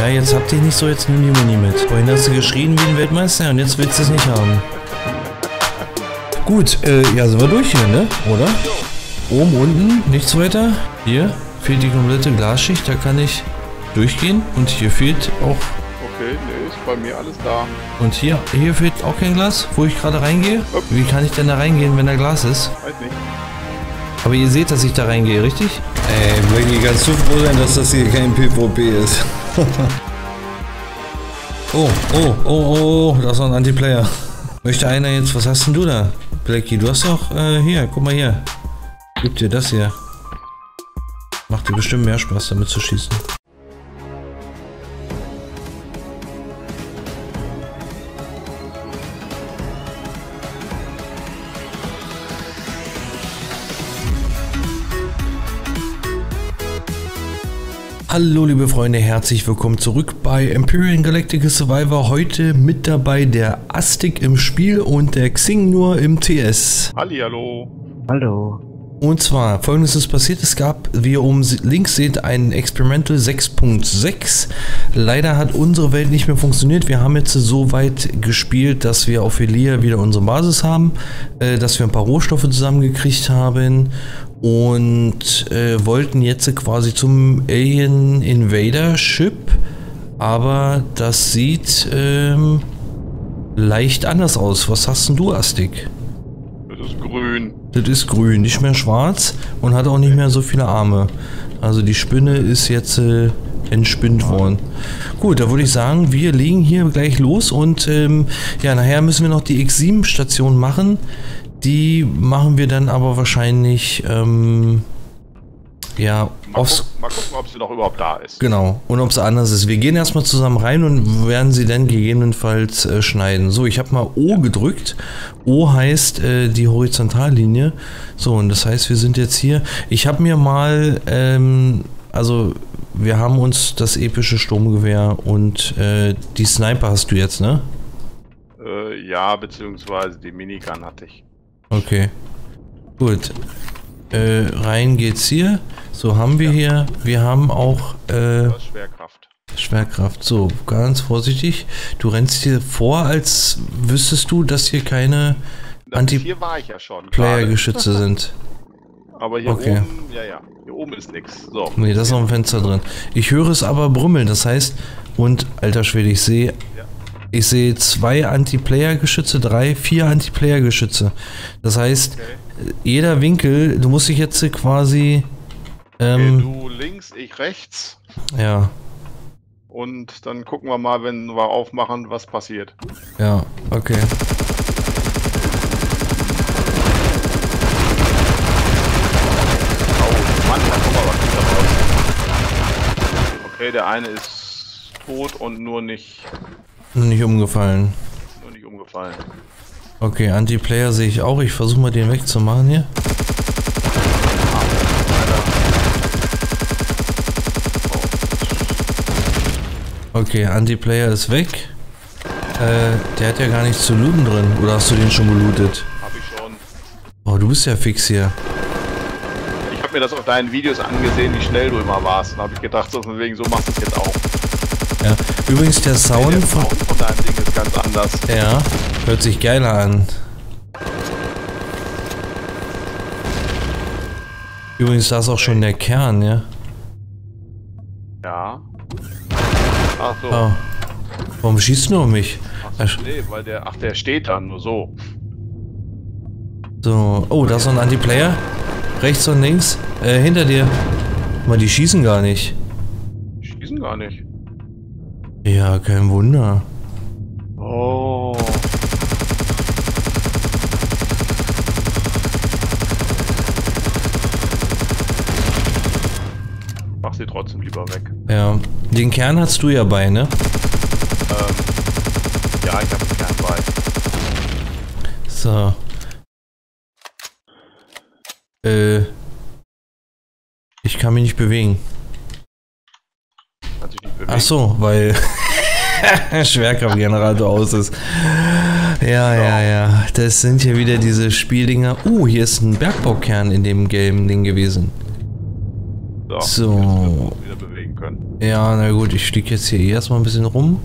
Ja, jetzt habt ihr nicht so jetzt nimm die Muni mit. Vorhin hast du geschrien wie ein Weltmeister und jetzt willst du es nicht haben. Gut, äh, ja, sind wir durch hier, ne? Oder? Oben, unten, nichts weiter. Hier fehlt die komplette Glasschicht, da kann ich durchgehen. Und hier fehlt auch... Okay, ne, ist bei mir alles da. Und hier, hier fehlt auch kein Glas, wo ich gerade reingehe. Wie kann ich denn da reingehen, wenn da Glas ist? Weiß nicht. Aber ihr seht, dass ich da reingehe, richtig? Ey, Blackie, kannst du froh sein, dass das hier kein PvP ist? Oh, oh, oh, oh, da ist noch ein Anti-Player. Möchte einer jetzt, was hast denn du da? Blackie, du hast doch, äh, hier, guck mal hier. Gib dir das hier. Macht dir bestimmt mehr Spaß, damit zu schießen. Hallo liebe Freunde, herzlich willkommen zurück bei Empyrean Galactic Survivor. Heute mit dabei der Astik im Spiel und der Xing nur im TS. Hallihallo. Hallo. Und zwar, folgendes ist passiert, es gab, wie ihr oben links seht, ein Experimental 6.6. Leider hat unsere Welt nicht mehr funktioniert. Wir haben jetzt so weit gespielt, dass wir auf Elia wieder unsere Basis haben, äh, dass wir ein paar Rohstoffe zusammengekriegt haben und äh, wollten jetzt quasi zum Alien Invader Ship, aber das sieht ähm, leicht anders aus. Was hast denn du, Astik? Das ist grün. Das ist grün, nicht mehr schwarz und hat auch nicht mehr so viele Arme. Also die Spinne ist jetzt äh, entspinnt worden. Gut, da würde ich sagen, wir legen hier gleich los und ähm, ja, nachher müssen wir noch die X7-Station machen. Die machen wir dann aber wahrscheinlich ähm, ja, Mal, aufs, guck, mal gucken, ob sie noch überhaupt da ist. Genau. Und ob es anders ist. Wir gehen erstmal zusammen rein und werden sie dann gegebenenfalls äh, schneiden. So, ich habe mal O gedrückt. O heißt äh, die Horizontallinie. So, und das heißt, wir sind jetzt hier. Ich habe mir mal, ähm, also wir haben uns das epische Sturmgewehr und äh, die Sniper hast du jetzt, ne? Äh, ja, beziehungsweise die Minigun hatte ich. Okay. Gut. Äh, rein geht's hier. So haben wir hier. Wir haben auch äh, Schwerkraft. Schwerkraft. So, ganz vorsichtig. Du rennst hier vor, als wüsstest du, dass hier keine Das- Anti- hier war ich ja sind. Aber hier Okay. oben, ja, ja. Hier oben ist nix. So. Nee, da ist noch ein Fenster drin. Ich höre es aber brummeln, das heißt, und alter Schwede, ich sehe, Ja. Ich sehe zwei Anti-Player-Geschütze, drei, vier Anti-Player-Geschütze. Das heißt, Okay. jeder Winkel, du musst dich jetzt quasi, Okay, ähm, du links, ich rechts. ja, Und dann gucken wir mal, wenn wir aufmachen, was passiert. ja, okay. Oh, Mann, da kommt aber was raus. Okay, der eine ist tot und nur nicht, Nicht umgefallen. nur nicht umgefallen. Okay, Anti-Player sehe ich auch. Ich versuche mal den wegzumachen hier. Okay, Anti-Player ist weg. Äh, der hat ja gar nichts zu looten drin. Oder hast du den schon gelootet? Hab ich schon. Oh, du bist ja fix hier. Ich habe mir das auf deinen Videos angesehen, wie schnell du immer warst. Und habe ich gedacht, so von wegen, so machst du es jetzt auch. Ja. Übrigens, der Der Sound von... Sound von deinem Ding ist ganz anders. Ja, hört sich geiler an. Übrigens, da ist auch schon der Kern, ja. Ja. Ach so. Oh. Warum schießt du auf mich? Ach, so, nee, weil der, ach, der steht dann nur so. So, oh, da ist noch ein Anti-Player. Rechts und links. Äh, hinter dir. Mal, die schießen gar nicht. Die schießen gar nicht. Ja, kein Wunder. Oh. Mach sie trotzdem lieber weg. Ja, den Kern hast du ja bei, ne? Ähm, ja, ich habe gern bei. So. Äh. Ich kann mich nicht bewegen. Ach so, weil Schwerkraftgenerator aus ist. Ja, ja, ja. Das sind hier wieder diese Spieldinger. Uh, hier ist ein Bergbaukern in dem gelben Ding gewesen. So. So. Ja, na gut, ich fliege jetzt hier eh erstmal ein bisschen rum.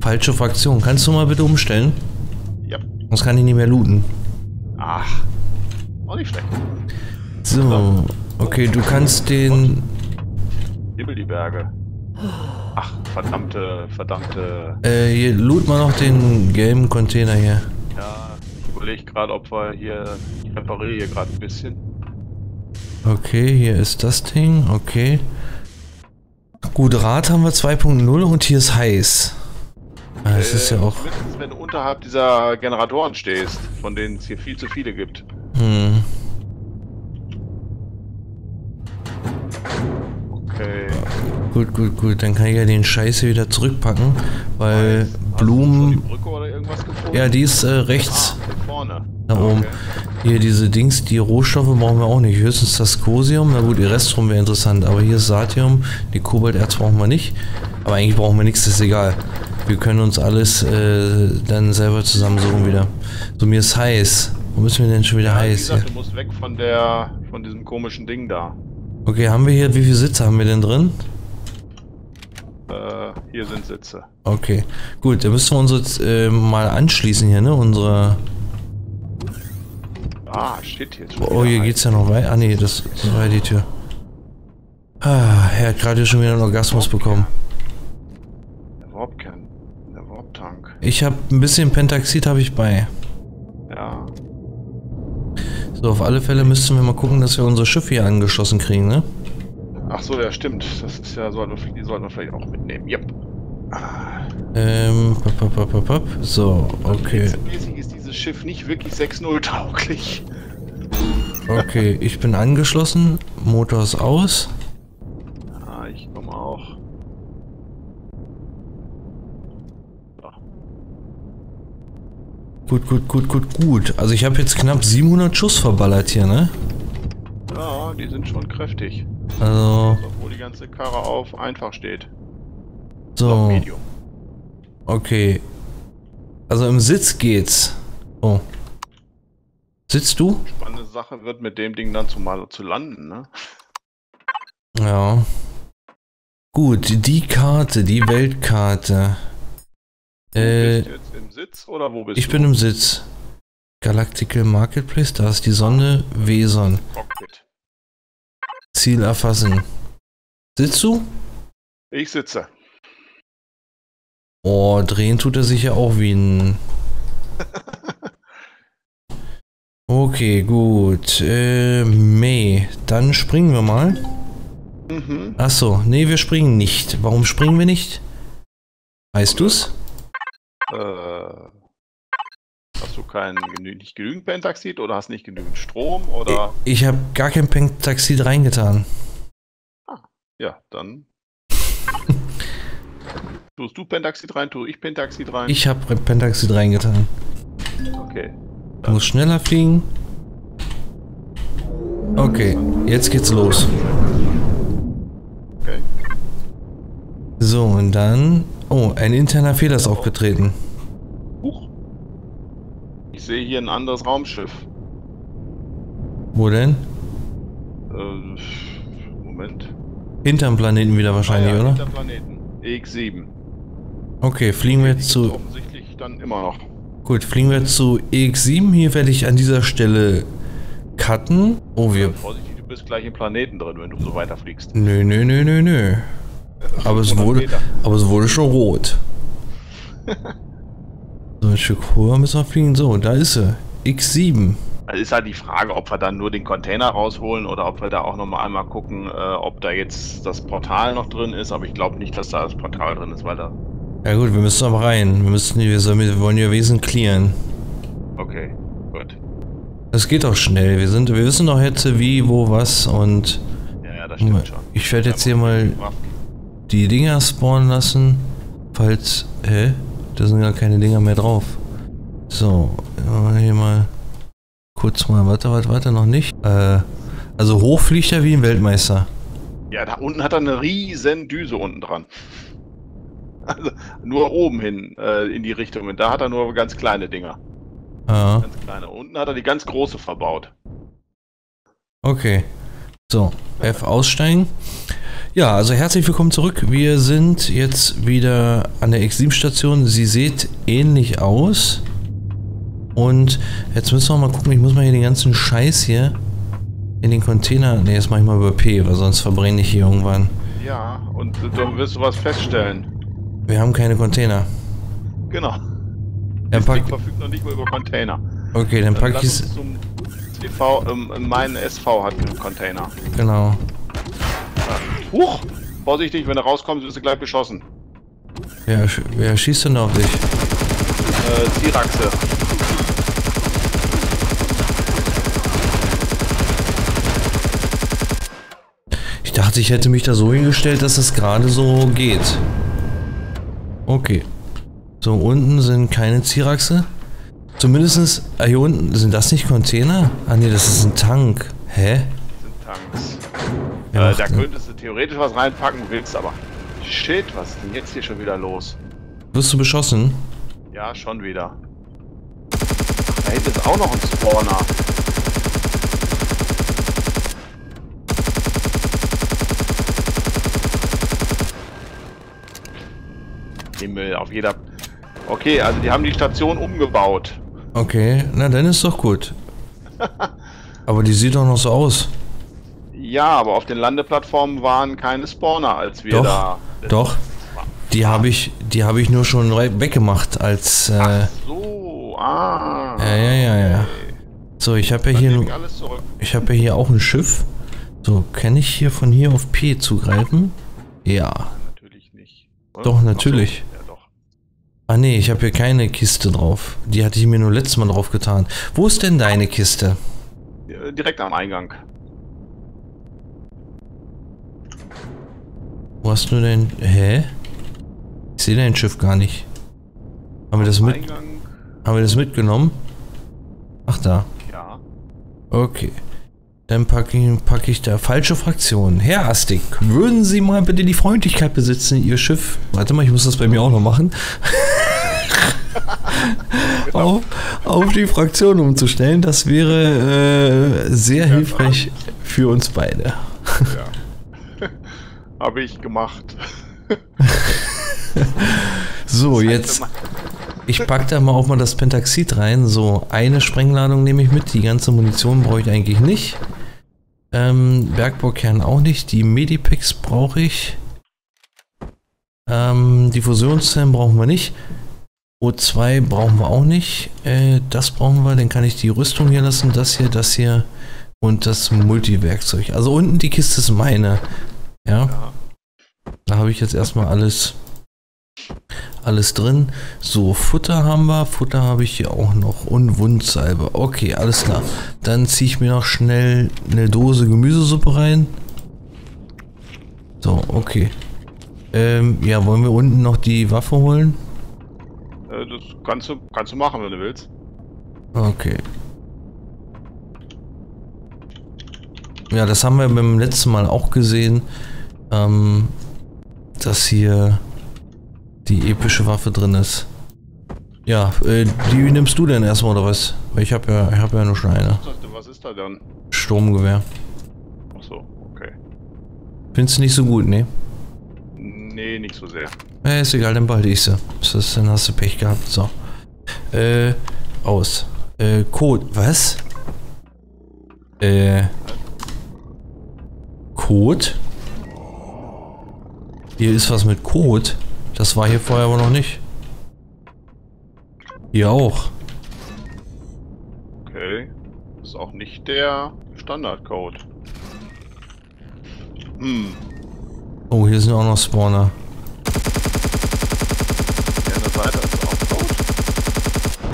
Falsche Fraktion. Kannst du mal bitte umstellen? Ja. Sonst kann ich nicht mehr looten. Ach. Auch nicht schlecht. So, okay, du kannst den... Himmel die Berge. Ach, verdammte, verdammte. Äh, hier, loot mal noch den gelben Container hier. Ja, ich überlege gerade, ob wir hier. Ich repariere hier gerade ein bisschen. Okay, hier ist das Ding, okay. Gut, Rad haben wir 2.0 und hier ist heiß. Ah, es ist ja Äh, auch... Mindestens, wenn du unterhalb dieser Generatoren stehst, von denen es hier viel zu viele gibt. Hm. Gut, gut, gut. Dann kann ich ja den Scheiß hier wieder zurückpacken, weil Hast die Blumen... Gefunden? Ja, die ist äh, rechts Ah, da oben. Okay. Hier diese Dings, die Rohstoffe brauchen wir auch nicht. Höchstens das Cosium. Na gut, Restrum wäre interessant. Aber hier ist Satium. Die Kobalterz brauchen wir nicht. Aber eigentlich brauchen wir nichts, das ist egal. Wir können uns alles äh, dann selber zusammensuchen wieder. So, mir ist heiß. Wo müssen wir denn schon wieder Ja, wie heiß gesagt, hier? du musst weg von der, von diesem komischen Ding da. Okay, haben wir hier, wie viele Sitze haben wir denn drin? Hier sind Sitze. Okay, gut, dann müssen wir uns jetzt äh, mal anschließen hier, ne? Unsere. Ah, shit, schon Oh, hier geht's ja noch weiter. Ah, nee, das, das war ja die Tür. Ah, er hat gerade schon wieder einen Orgasmus bekommen. Der Warpkern. Der Warp-Tank. Ich habe ein bisschen Pentaxid habe ich bei. Ja. So, auf alle Fälle müssten wir mal gucken, dass wir unser Schiff hier angeschlossen kriegen, ne? Ach so, ja, stimmt. Das ist ja, sollten wir, die sollten wir vielleicht auch mitnehmen. Yep. Ah, Ähm, pop, pop, pop, pop. So, okay. Mäßig ist dieses Schiff nicht wirklich 6.0 tauglich. Okay, ich bin angeschlossen. Motor ist aus. Ah, ich komme auch. So. Gut, gut, gut, gut, gut. Also ich habe jetzt knapp 700 Schuss verballert hier, ne? Ja, die sind schon kräftig. Also, Obwohl die ganze Karre auf einfach steht. so. Medium. Okay. Also im Sitz geht's. Oh. Sitzt du? Spannende Sache wird mit dem Ding dann zumal zu landen, ne? Ja. Gut, die Karte, die Weltkarte. Äh, bist du jetzt im Sitz oder wo bist ich du? bin im Sitz. Galactical Marketplace, da ist die Sonne, Weson. Ziel erfassen. Sitzt du? Ich sitze. Oh, drehen tut er sich ja auch wie ein... Okay, gut. Äh, May. Dann springen wir mal. Mhm. Achso, nee, wir springen nicht. Warum springen wir nicht? Weißt du's? Äh, hast du kein nicht genügend Pentaxid oder hast nicht genügend Strom oder Ich habe gar kein Pentaxid reingetan. ja, dann tust du Pentaxid rein, tue ich Pentaxid rein. Ich habe Pentaxid reingetan. Okay. Du musst schneller fliegen. Okay, jetzt geht's los. Okay. So, und dann... Oh, ein interner Fehler ist aufgetreten. Ich sehe hier ein anderes Raumschiff. Wo denn? Äh, Moment. Hinterm Planeten wieder wahrscheinlich, Ah ja, oder? hinter Planeten. EX7. Okay, fliegen wir jetzt zu... Offensichtlich dann immer noch. Gut, fliegen wir zu EX7. Hier werde ich an dieser Stelle cutten. Oh, wir... Vorsichtig, du bist gleich im Planeten drin, wenn du so weiterfliegst. Nö, nö, nö, nö, nö. Aber es 500 wurde, aber es wurde schon rot. So ein Stück höher müssen wir fliegen. So, da ist sie. X7. Also ist halt die Frage, ob wir dann nur den Container rausholen oder ob wir da auch nochmal einmal gucken, äh, ob da jetzt das Portal noch drin ist. Aber ich glaube nicht, dass da das Portal drin ist, weil da. Ja gut, wir müssen aber rein. Wir müssen, wir, sollen, wir wollen ja Wesen clearen. Okay, gut. Das geht auch schnell. Wir sind, wir wissen doch jetzt wie, wo, was und Ja, ja, das stimmt schon. ich werde jetzt hier mal die Dinger spawnen lassen. Falls, hä? Da sind gar keine Dinger mehr drauf. So, hier mal kurz mal, warte, warte, warte, noch nicht. Äh, also hoch fliegt er wie ein Weltmeister. Ja, da unten hat er eine riesen Düse unten dran. Also nur oben hin äh, in die Richtung. Und da hat er nur ganz kleine Dinger. Ja, Ganz kleine. Unten hat er die ganz große verbaut. okay. So, F aussteigen. Ja, also herzlich willkommen zurück. Wir sind jetzt wieder an der X7-Station. Sie sieht ähnlich aus. Und jetzt müssen wir mal gucken, ich muss mal hier den ganzen Scheiß hier in den Container... Ne, jetzt mach ich mal über P, weil sonst verbrenne ich hier irgendwann. Ja, und dann wirst du was feststellen. Wir haben keine Container. Genau. Dann Das pack, Ding verfügt noch nicht mal über Container. okay, dann Dann packe lass ich es... TV, ähm, mein SV hat einen Container. Genau. Huch! Vorsichtig, wenn du rauskommst, wirst du gleich beschossen. Wer, wer schießt denn auf dich? Äh, Tierachse. Ich dachte, ich hätte mich da so hingestellt, dass es gerade so geht. Okay. So, unten sind keine Zierachse. Zumindestens äh, hier unten, sind das nicht Container? Ah nee, das ist ein Tank. Hä? sind Tanks. Äh, da könntest du theoretisch was reinpacken, willst aber. Shit, was ist denn jetzt hier schon wieder los? Wirst du beschossen? Ja, schon wieder. Da hinten ist auch noch ein Spawner. Himmel, auf jeder... Okay, also die haben die Station umgebaut. Okay, na dann ist doch gut. Aber die sieht doch noch so aus. Ja, aber auf den Landeplattformen waren keine Spawner, als wir Doch, da... Doch. Die habe ich, die habe ich nur schon weggemacht als. Äh, So, ah. ja, ja, ja, ja. So, ich habe ja hier, ich habe ja hier auch ein Schiff. So, kann ich hier von hier auf P zugreifen? Ja. Natürlich nicht. Doch, natürlich. Ach so, ja, doch. Ah nee, ich habe hier keine Kiste drauf. Die hatte ich mir nur letztes Mal drauf getan. Wo ist denn deine Kiste? Ja, Direkt am Eingang. Wo hast du denn... Hä? Ich sehe dein Schiff gar nicht. Haben wir das mit, Eingang, haben wir das mitgenommen? Ach da. ja. Okay. Dann packe ich, pack ich da falsche Fraktion. Herr Astig, würden Sie mal bitte die Freundlichkeit besitzen, Ihr Schiff. Warte mal, ich muss das bei mir auch noch machen. auf, auf die Fraktion umzustellen. Das wäre äh, sehr hilfreich für uns beide. ja. Habe ich gemacht. So, jetzt. Ich pack da mal auch mal das Pentaxid rein. So, eine Sprengladung nehme ich mit. Die ganze Munition brauche ich eigentlich nicht. Ähm, Bergbaukern auch nicht. Die Medipacks brauche ich. Ähm, die Fusionszellen brauchen wir nicht. O2 brauchen wir auch nicht. Äh, das brauchen wir. Dann kann ich die Rüstung hier lassen. Das hier, das hier und das Multiwerkzeug. Also unten die Kiste ist meine. Ja. Ja. Da habe ich jetzt erstmal alles alles drin. So, Futter haben wir. Futter habe ich hier auch noch. Und Wundsalbe. Okay, alles klar. Dann ziehe ich mir noch schnell eine Dose Gemüsesuppe rein. So, okay. Ähm, ja, wollen wir unten noch die Waffe holen? Äh, Das kannst du, kannst du machen, wenn du willst. Okay. Ja, das haben wir beim letzten Mal auch gesehen, ähm, dass hier die epische Waffe drin ist. Ja, äh, die nimmst du denn erstmal oder was? Weil ich habe ja, ich habe ja nur schon eine. Was ist da dann? Sturmgewehr. Ach so, okay. Findest du nicht so gut, ne? Nee, nicht so sehr. Ja, ist egal, dann behalte ich sie. Das ist, dann hast du Pech gehabt. So. Äh, aus. Äh, Code. Was? Äh. Code? Hier ist was mit Code. Das war hier vorher aber noch nicht. Hier auch. Okay. Das ist auch nicht der Standardcode. Hm. Oh, hier sind auch noch Spawner.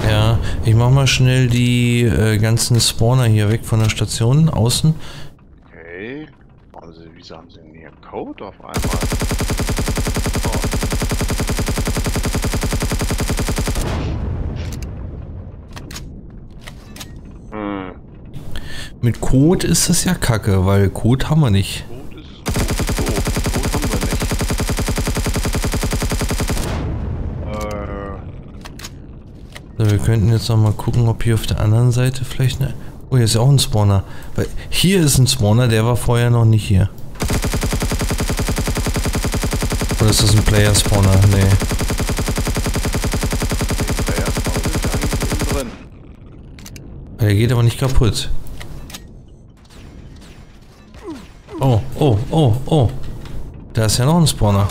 Ja, ich mach mal schnell die äh, ganzen Spawner hier weg von der Station außen. Wieso haben sie denn hier Code auf einmal? Oh. Hm. Mit Code ist das ja kacke, weil Code haben wir nicht. Äh, wir könnten jetzt noch mal gucken, ob hier auf der anderen Seite vielleicht eine... Oh, hier ist ja auch ein Spawner. Weil hier ist ein Spawner, der war vorher noch nicht hier. Oder ist das ein Player-Spawner? Nee. Der geht aber nicht kaputt. Oh, oh, oh, oh. Da ist ja noch ein Spawner.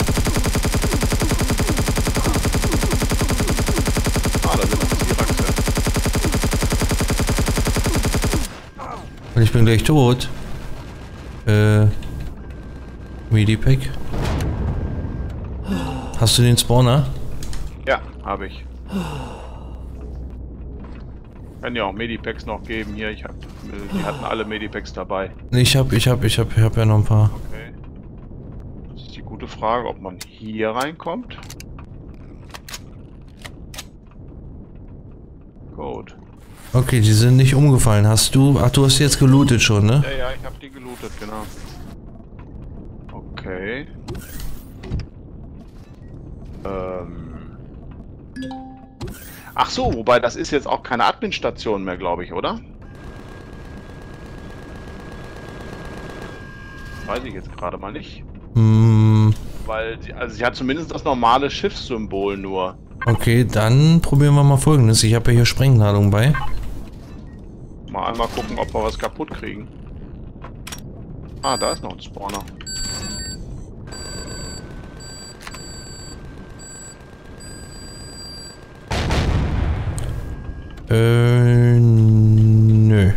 Ah, da sind. Und ich bin gleich tot. Äh. Medipack. Hast du den Spawner? Ja, habe ich. Kann ja auch Medipacks noch geben hier. Ich hab, äh, die hatten alle Medipacks dabei. Ich hab, ich hab, ich hab, ich hab ja noch ein paar. Okay. Das ist die gute Frage, ob man hier reinkommt. Gut. Okay, die sind nicht umgefallen. Hast du. Ach, du hast jetzt gelootet schon, ne? Ja, ja, ich habe die gelootet, genau. Okay. Ähm. Ach so, wobei das ist jetzt auch keine Admin-Station mehr, glaube ich, oder? Weiß ich jetzt gerade mal nicht. Hm, Weil, sie, also sie hat zumindest das normale Schiffssymbol nur. okay, dann probieren wir mal folgendes. Ich habe ja hier Sprengladung bei. Mal einmal gucken, ob wir was kaputt kriegen. Ah, da ist noch ein Spawner. Äh, nö.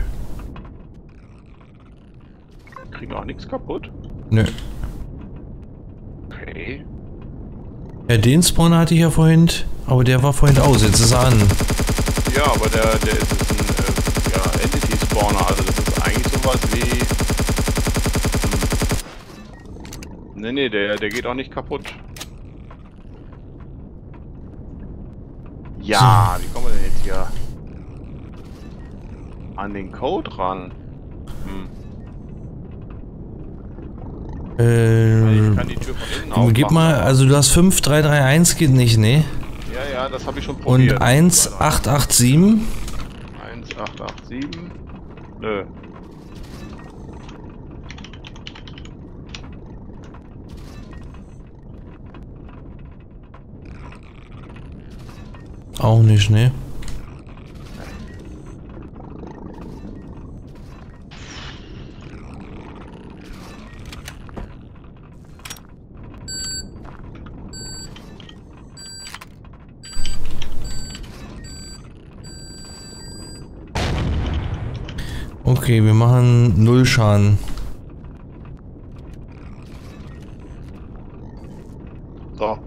Kriegen auch nichts kaputt. Nö. Okay. Ja, den Spawner hatte ich ja vorhin, aber der war vorhin aus. Jetzt ist er an. Ja, aber der, der ist ein äh, ja, Entity-Spawner, also das ist eigentlich sowas wie. Nee, nee, der, der geht auch nicht kaputt. Ja, wie kommen wir denn jetzt hier an den Code ran? Hm. Äh, Ich kann die Tür von innen aufmachen. gib mal, also du hast 5331 geht nicht, ne? Ja, ja, das habe ich schon Und probiert. 1887? 1887. Nö. Auch nicht, ne? Okay, wir machen null Schaden. So.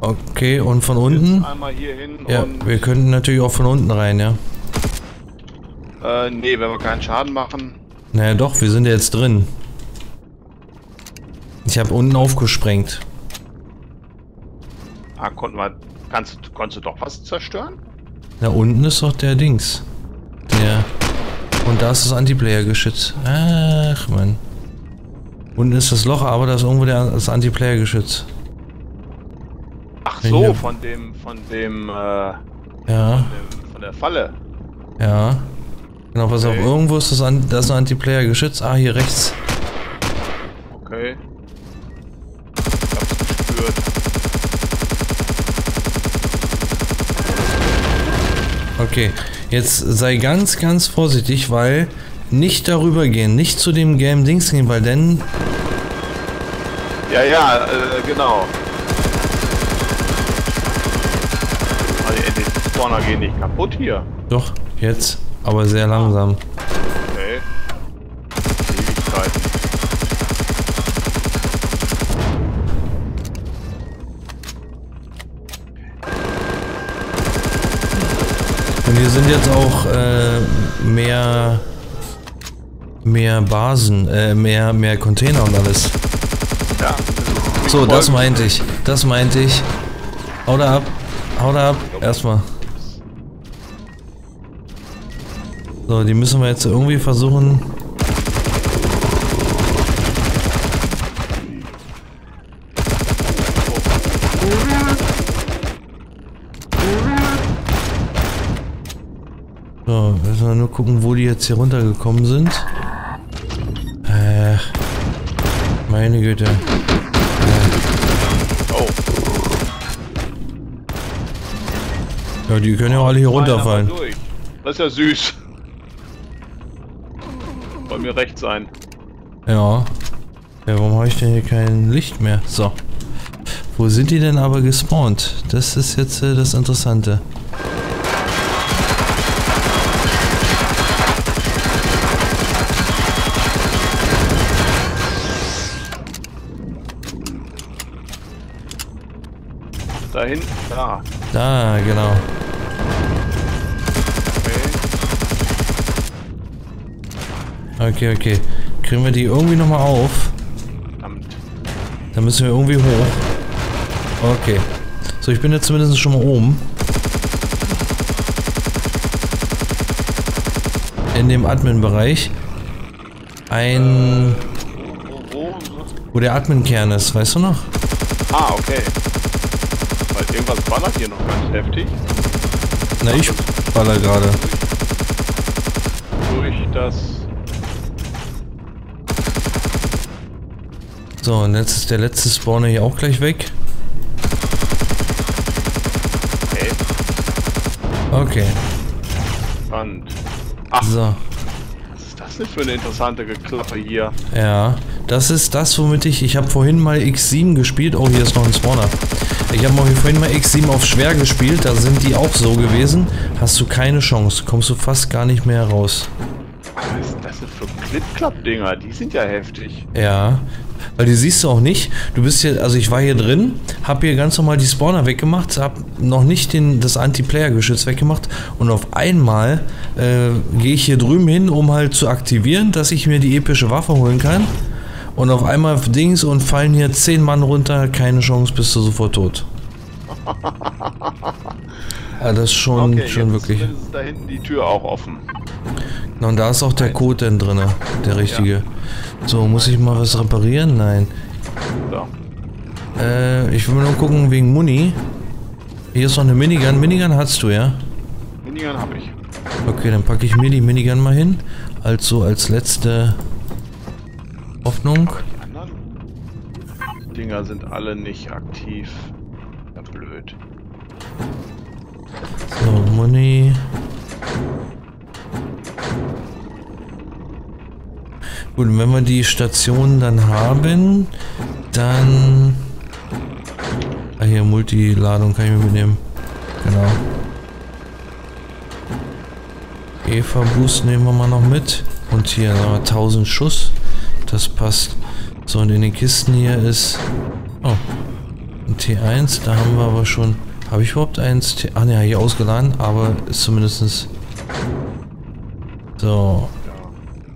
Okay, und von unten? einmal hier hin Ja, wir könnten natürlich auch von unten rein, ja. Äh, nee, wenn wir keinen Schaden machen. Naja, doch, wir sind ja jetzt drin. Ich habe unten aufgesprengt. Ah, konnten wir. Kannst, konntest du doch was zerstören? Da unten ist doch der Dings. Und da ist das Antiplayer-Geschütz. Ach, Mann. Unten ist das Loch, aber da ist irgendwo der, das Antiplayer-Geschütz. Ach so, von dem, von dem, äh, Ja, dem, von der Falle. ja. Genau, pass auf, Okay. irgendwo ist das, An das Antiplayer-Geschütz. Ah, hier rechts. Okay. Ich hab's gespürt. Okay, jetzt sei ganz, ganz vorsichtig, weil nicht darüber gehen, nicht zu dem gelben Dings gehen, weil dann Ja, ja, äh, genau. Also, die Spawner gehen nicht kaputt hier. Doch, jetzt, aber sehr langsam. Sind jetzt auch äh, mehr mehr Basen, äh, mehr mehr Container und alles. Ja. So, das meinte ich. Das meinte ich. Haut ab. Haut ab. Erstmal. So, die müssen wir jetzt irgendwie versuchen. gucken, wo die jetzt hier runtergekommen sind. Äh, meine Güte. Äh. Ja, die können ja auch alle hier runterfallen. Das ist ja süß. Bei mir rechts sein. Ja. Ja, warum habe ich denn hier kein Licht mehr? So. Wo sind die denn aber gespawnt? Das ist jetzt äh, das Interessante. Da hinten, da. Da, genau. Okay. Okay, okay. Kriegen wir die irgendwie nochmal auf? Verdammt. Dann müssen wir irgendwie hoch. Okay. So, ich bin jetzt zumindest schon mal oben. In dem Admin-Bereich. Ein... Wo, wo, wo? Wo der Admin-Kern ist, weißt du noch? Ah, okay. Ballert hier noch ganz heftig. Na, ich baller gerade. Durch das. So, und jetzt ist der letzte Spawner hier auch gleich weg. Hey, Okay. spannend. Ach, So. was ist das denn für eine interessante Geklappe hier? Ja, das ist das, womit ich... Ich habe vorhin mal X7 gespielt. Oh, hier ist noch ein Spawner. Ich habe mal vorhin mal X7 auf schwer gespielt. Da sind die auch so gewesen. Hast du keine Chance. Kommst du fast gar nicht mehr raus. Was ist das denn für Klipp-Klapp-Dinger? Die sind ja heftig. Ja, weil die siehst du auch nicht. Du bist hier, also ich war hier drin, hab hier ganz normal die Spawner weggemacht, hab noch nicht den, das Anti-Player-Geschütz weggemacht und auf einmal äh, gehe ich hier drüben hin, um halt zu aktivieren, dass ich mir die epische Waffe holen kann. Und auf einmal Dings und fallen hier zehn Mann runter, keine Chance, bist du sofort tot. Ja, das ist schon, Okay, schon wirklich. ist da hinten die Tür auch offen. Na, Und da ist auch der Code dann drin, der richtige. So, muss ich mal was reparieren? Nein. So. Äh, ich will nur gucken wegen Muni. Hier ist noch eine Minigun. Minigun hast du, ja? Minigun habe ich. Okay, dann packe ich mir die Minigun mal hin. Also als letzte Hoffnung. Die anderen Dinger sind alle nicht aktiv. Ja, blöd. So, Muni. Gut, und wenn wir die Station dann haben, dann... Ah, hier, Multiladung kann ich mir mitnehmen. Genau. Eva Boost nehmen wir mal noch mit. Und hier sagen wir 1000 Schuss. Das passt. So, und in den Kisten hier ist... Oh. Ein T1, da haben wir aber schon... Habe ich überhaupt eins? T ah ne, hier ausgeladen, aber ist zumindestens So.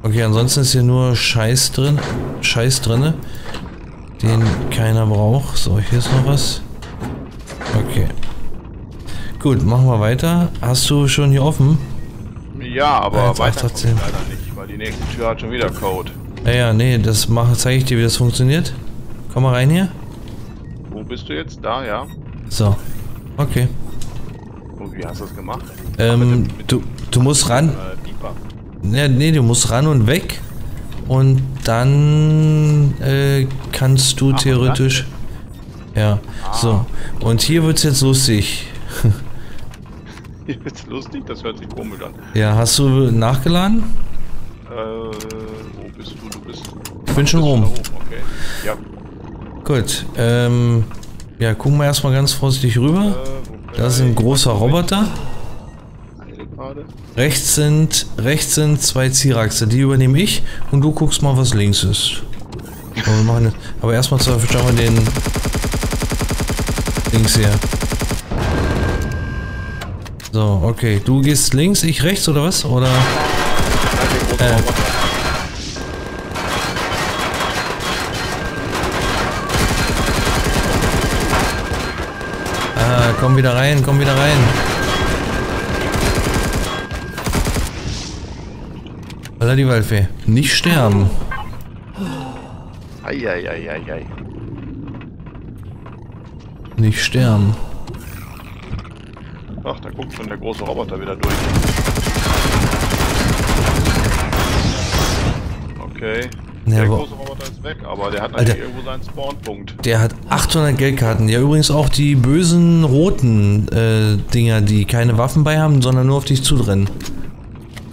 Okay, ansonsten ist hier nur Scheiß drin. Scheiß drinne. Den keiner braucht. So, hier ist noch was. Okay. Gut, machen wir weiter. Hast du schon hier offen? Ja, aber Eins, weiter leider nicht, weil die nächste Tür hat schon wieder Code. Ja, ja, nee, das mache, zeige ich dir, wie das funktioniert. Komm mal rein hier. Wo bist du jetzt? Da, ja. So. Okay. Und wie hast du das gemacht? Ähm, du, du musst ran. Äh. Ja, nee, du musst ran und weg. Und dann äh, kannst du Ach, theoretisch. Ja, so. Und hier wird's jetzt lustig. Hier wird's lustig, das hört sich komisch an. Ja, hast du nachgeladen? Äh, wo bist du? Du bist. Ich bin schon oben. da okay. Ja. Gut. Ähm, ja, gucken wir erstmal ganz vorsichtig rüber. Äh, Da ist ein großer Roboter. Rechts sind, rechts sind zwei Zierachse, die übernehme ich und du guckst mal, was links ist. Aber, wir machen, aber erstmal schauen wir den links her. So, okay. Du gehst links, ich rechts oder was? Oder? Äh. Komm wieder rein, komm wieder rein. Alter, die Waldfee. Nicht sterben. Eieieiei. Nicht sterben. Ach, da guckt schon der große Roboter wieder durch. Okay. Der aber- große Roboter ist weg, aber der hat Alter. natürlich irgendwo seinen Spawnpunkt. Der hat 800 Geldkarten. Ja, übrigens auch die bösen roten äh, Dinger, die keine Waffen bei haben, sondern nur auf dich zudrennen.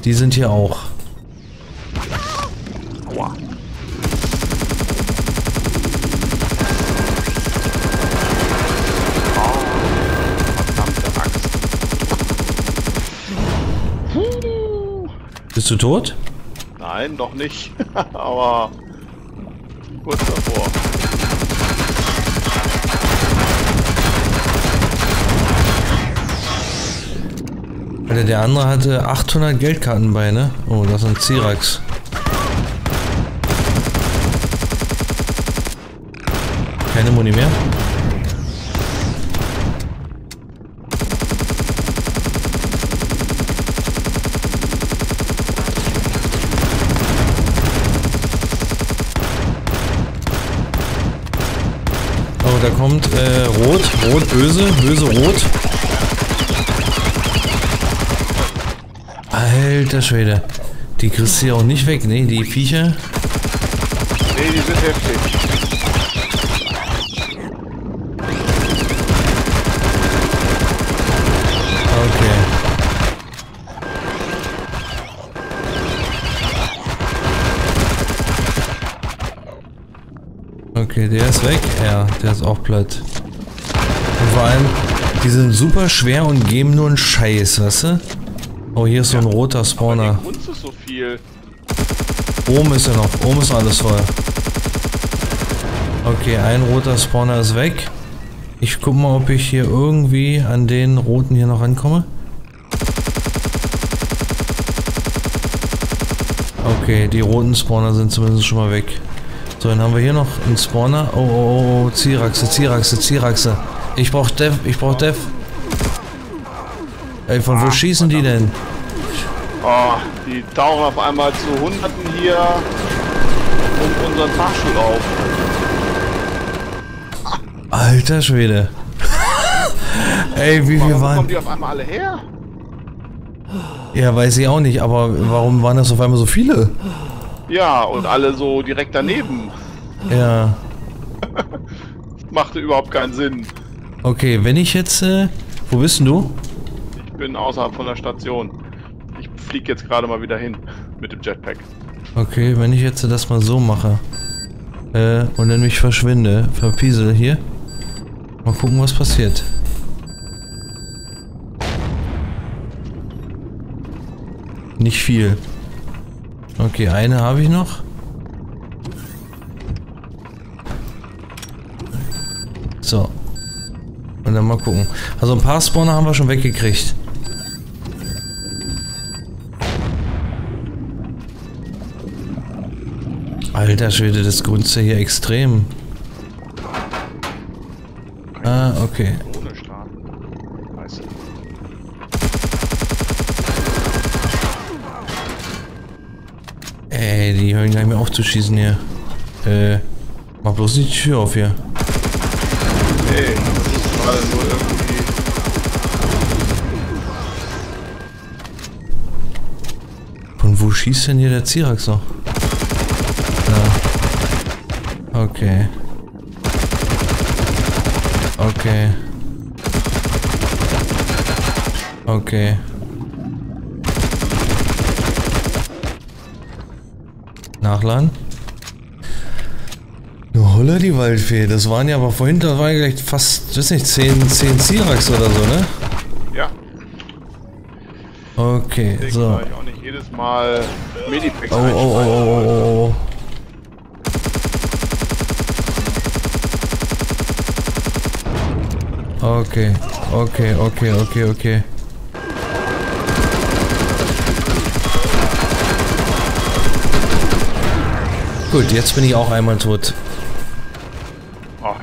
Die sind hier auch. Aua. Oh. Bist du tot? Nein, noch nicht. aber kurz davor. Alter, der andere hatte 800 Geldkarten bei, ne? Oh, das sind Xerax. Keine Muni mehr? Kommt äh, Rot, Rot, böse, böse, Rot. Alter Schwede. Die kriegst du hier auch nicht weg, ne? Die Viecher. Nee, die sind heftig. Der ist weg. Ja, der ist auch platt. Und vor allem, die sind super schwer und geben nur einen Scheiß, weißt du? Oh, hier ist so ein roter Spawner. So viel. Oben ist er noch. Oben ist alles voll. Okay, ein roter Spawner ist weg. Ich guck mal, ob ich hier irgendwie an den roten hier noch rankomme. Okay, die roten Spawner sind zumindest schon mal weg. So, dann haben wir hier noch einen Spawner. Oh, oh, oh, oh, Ziraxe, Ziraxe, Ziraxe. Ich brauch Dev, ich brauch Dev. Ey, von wo schießen die denn? Oh, die tauchen auf einmal zu Hunderten hier um unseren Fahrstuhl auf. Alter Schwede. Ey, wie viel Warum kommen waren... die auf einmal alle her? Ja, weiß ich auch nicht, aber warum waren das auf einmal so viele? Ja, und alle so direkt daneben. Ja. Machte überhaupt keinen Sinn. Okay, wenn ich jetzt... Äh, wo bist denn du? Ich bin außerhalb von der Station. Ich fliege jetzt gerade mal wieder hin mit dem Jetpack. Okay, wenn ich jetzt das mal so mache. Äh, und dann mich verschwinde. Verpiesel hier. Mal gucken, was passiert. Nicht viel. Okay, eine habe ich noch. So. Und dann mal gucken. Also ein paar Spawner haben wir schon weggekriegt. Alter Schwede, das grünzt ja hier extrem. Ah, okay. Ey, die hören gar nicht mehr auf zu schießen hier. Äh, mach bloß nicht die Tür auf hier. Das ist gerade nur irgendwie. Von wo schießt denn hier der Zirax noch? Da. Okay. Okay. Okay. Nachladen. Nur holla die Waldfee. Das waren ja aber vorhin, da war ja gleich fast, weiß nicht, 10, 10 Zirax oder so, ne? Ja, Okay, deswegen so. ich auch nicht jedes Mal Medipacks Oh, oh, oh, oh, oh, oh, oh. Okay, okay, okay, okay, okay. Gut, jetzt bin ich auch einmal tot.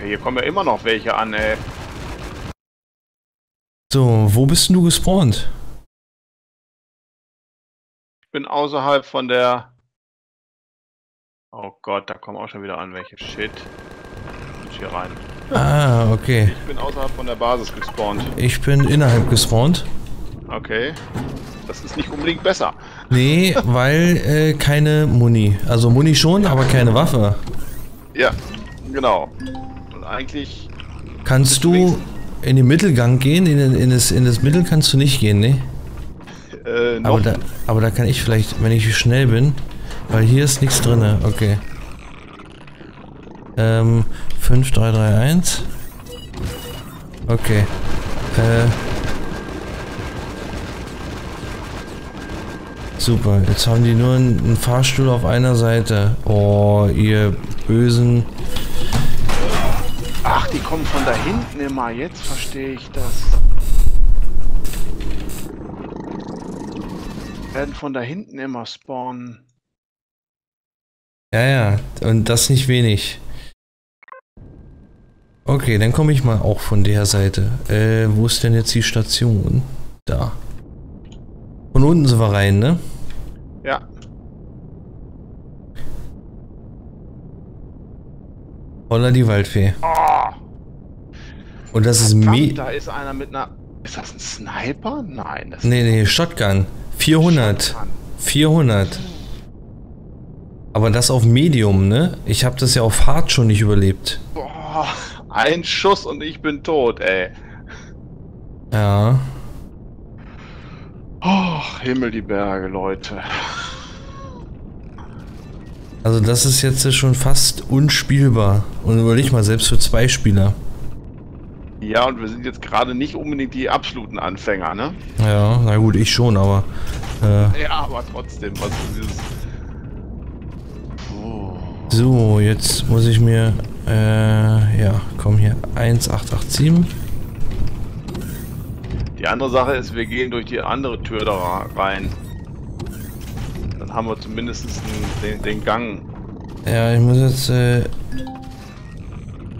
Hier kommen ja immer noch welche an, ey. So, wo bist denn du gespawnt? Ich bin außerhalb von der. Oh Gott, da kommen auch schon wieder an welche. Shit. Ich hier rein. Ah, okay. Ich bin außerhalb von der Basis gespawnt. Ich bin innerhalb gespawnt. Okay. Das ist nicht unbedingt besser. Nee, weil äh, keine Muni. Also Muni schon, aber keine Waffe. Ja, genau. Eigentlich. Kannst du in den Mittelgang gehen? In, in, das, in das Mittel kannst du nicht gehen, ne? Äh, Aber da, aber da kann ich vielleicht, wenn ich schnell bin, weil hier ist nichts drin. Okay. Ähm, 5, 3, 3, 1. Okay. Äh. Super, jetzt haben die nur einen Fahrstuhl auf einer Seite. Oh, ihr bösen. Ach, die kommen von da hinten immer. Jetzt verstehe ich das. Werden von da hinten immer spawnen. Ja, ja, und das nicht wenig. Okay, dann komme ich mal auch von der Seite. Äh, wo ist denn jetzt die Station? Da. Von unten sind wir rein, ne? Ja. Holla die Waldfee. Oh, Und das ist verdammt, me... da ist einer mit einer. Ist das ein Sniper? Nein, das Nee, nee, Shotgun. 400. Shotgun. 400. Aber das auf Medium, ne? Ich habe das ja auf Hard schon nicht überlebt. Boah, ein Schuss und ich bin tot, ey. Ja. Oh, Himmel die Berge, Leute. Also das ist jetzt schon fast unspielbar. Und überleg mal, selbst für zwei Spieler. Ja, und wir sind jetzt gerade nicht unbedingt die absoluten Anfänger, ne? Ja, na gut, ich schon, aber... Äh, Ja, aber trotzdem, was ist dieses. So, jetzt muss ich mir, äh, ja, komm hier, 1887. Die andere Sache ist, wir gehen durch die andere Tür da rein. Haben wir zumindest den, den Gang. Ja, ich muss jetzt, äh,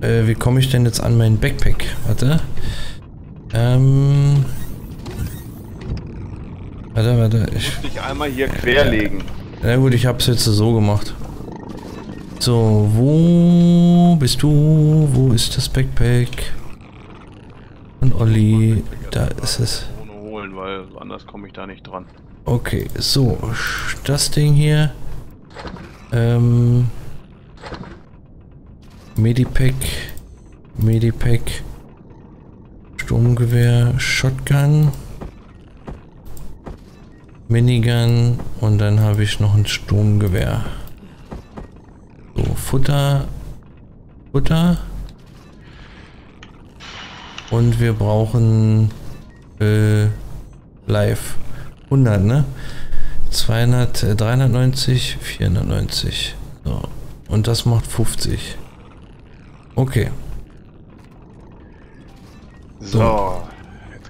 äh, wie komme ich denn jetzt an meinen Backpack? Warte. Ähm, warte, warte, ich, Ich muss dich einmal hier querlegen. na gut, ich hab's jetzt so gemacht. So, wo bist du? Wo ist das Backpack? Und Olli, da ist es. Ohne holen, weil anders komme ich da nicht dran. Okay, so, das Ding hier. Ähm. Medipack. Medipack. Sturmgewehr, Shotgun. Minigun und dann habe ich noch ein Sturmgewehr. So, Futter. Futter. Und wir brauchen äh, live 100, ne? 200, äh, 390, 490. So. Und das macht 50. Okay. So.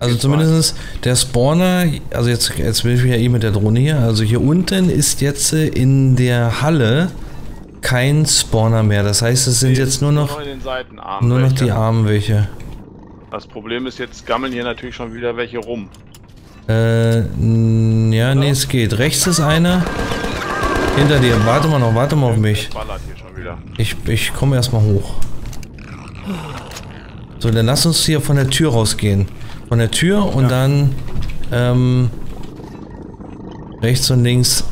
Also zumindest der Spawner, also jetzt, jetzt bin ich ja eh mit der Drohne hier. Also hier unten ist jetzt äh, in der Halle kein Spawner mehr. Das heißt, es sind jetzt nur noch, nur noch die Armen welche. Das Problem ist, jetzt gammeln hier natürlich schon wieder welche rum. Äh, ja, nee, es geht. Rechts ist einer. Hinter dir. Warte mal noch, warte mal auf mich. Ich, ich komme erstmal hoch. So, dann lass uns hier von der Tür rausgehen. Von der Tür und dann ähm, rechts und links.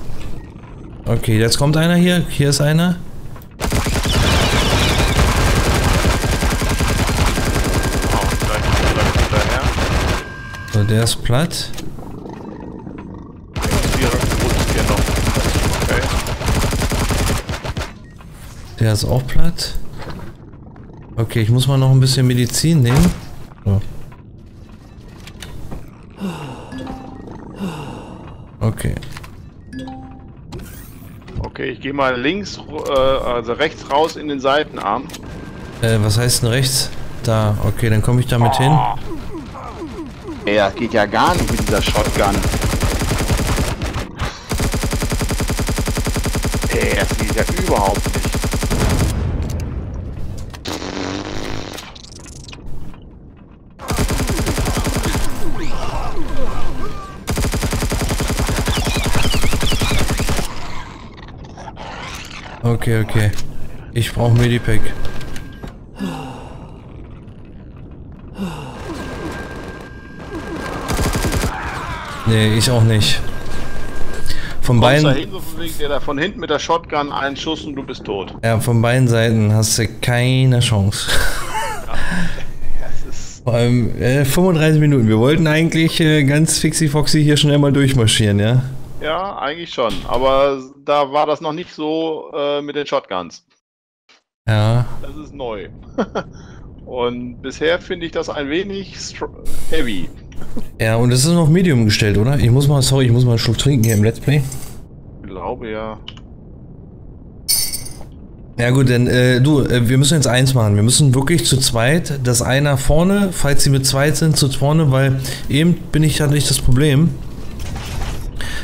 Okay, jetzt kommt einer hier. Hier ist einer. So, der ist platt. Hier, wo ist hier noch? Okay. Der ist auch platt. Okay, ich muss mal noch ein bisschen Medizin nehmen. So. Okay. Okay, ich gehe mal links, äh, also rechts raus in den Seitenarm. Äh, was heißt denn rechts? Da, okay, dann komme ich damit hin. Ey, das geht ja gar nicht mit dieser Shotgun. Ey, das geht ja überhaupt Okay, okay. Ich brauche Medipack. Nee, ich auch nicht. von beiden, da von hinten mit der Shotgun einen Schuss und du bist tot. ja, von beiden Seiten hast du keine Chance. Vor allem äh, 35 Minuten. Wir wollten eigentlich äh, ganz fixi foxy hier schnell mal durchmarschieren, ja? Ja, eigentlich schon. Aber da war das noch nicht so äh, mit den Shotguns. Ja. Das ist neu. und bisher finde ich das ein wenig heavy. Ja, und es ist noch Medium gestellt, oder? Ich muss mal, sorry, ich muss mal einen Schluck trinken hier im Let's Play. Ich glaube ja. Ja gut, denn äh, du, äh, wir müssen jetzt eins machen. Wir müssen wirklich zu zweit, dass einer vorne, falls sie mit zweit sind, zu vorne, weil eben bin ich hatte ich das Problem,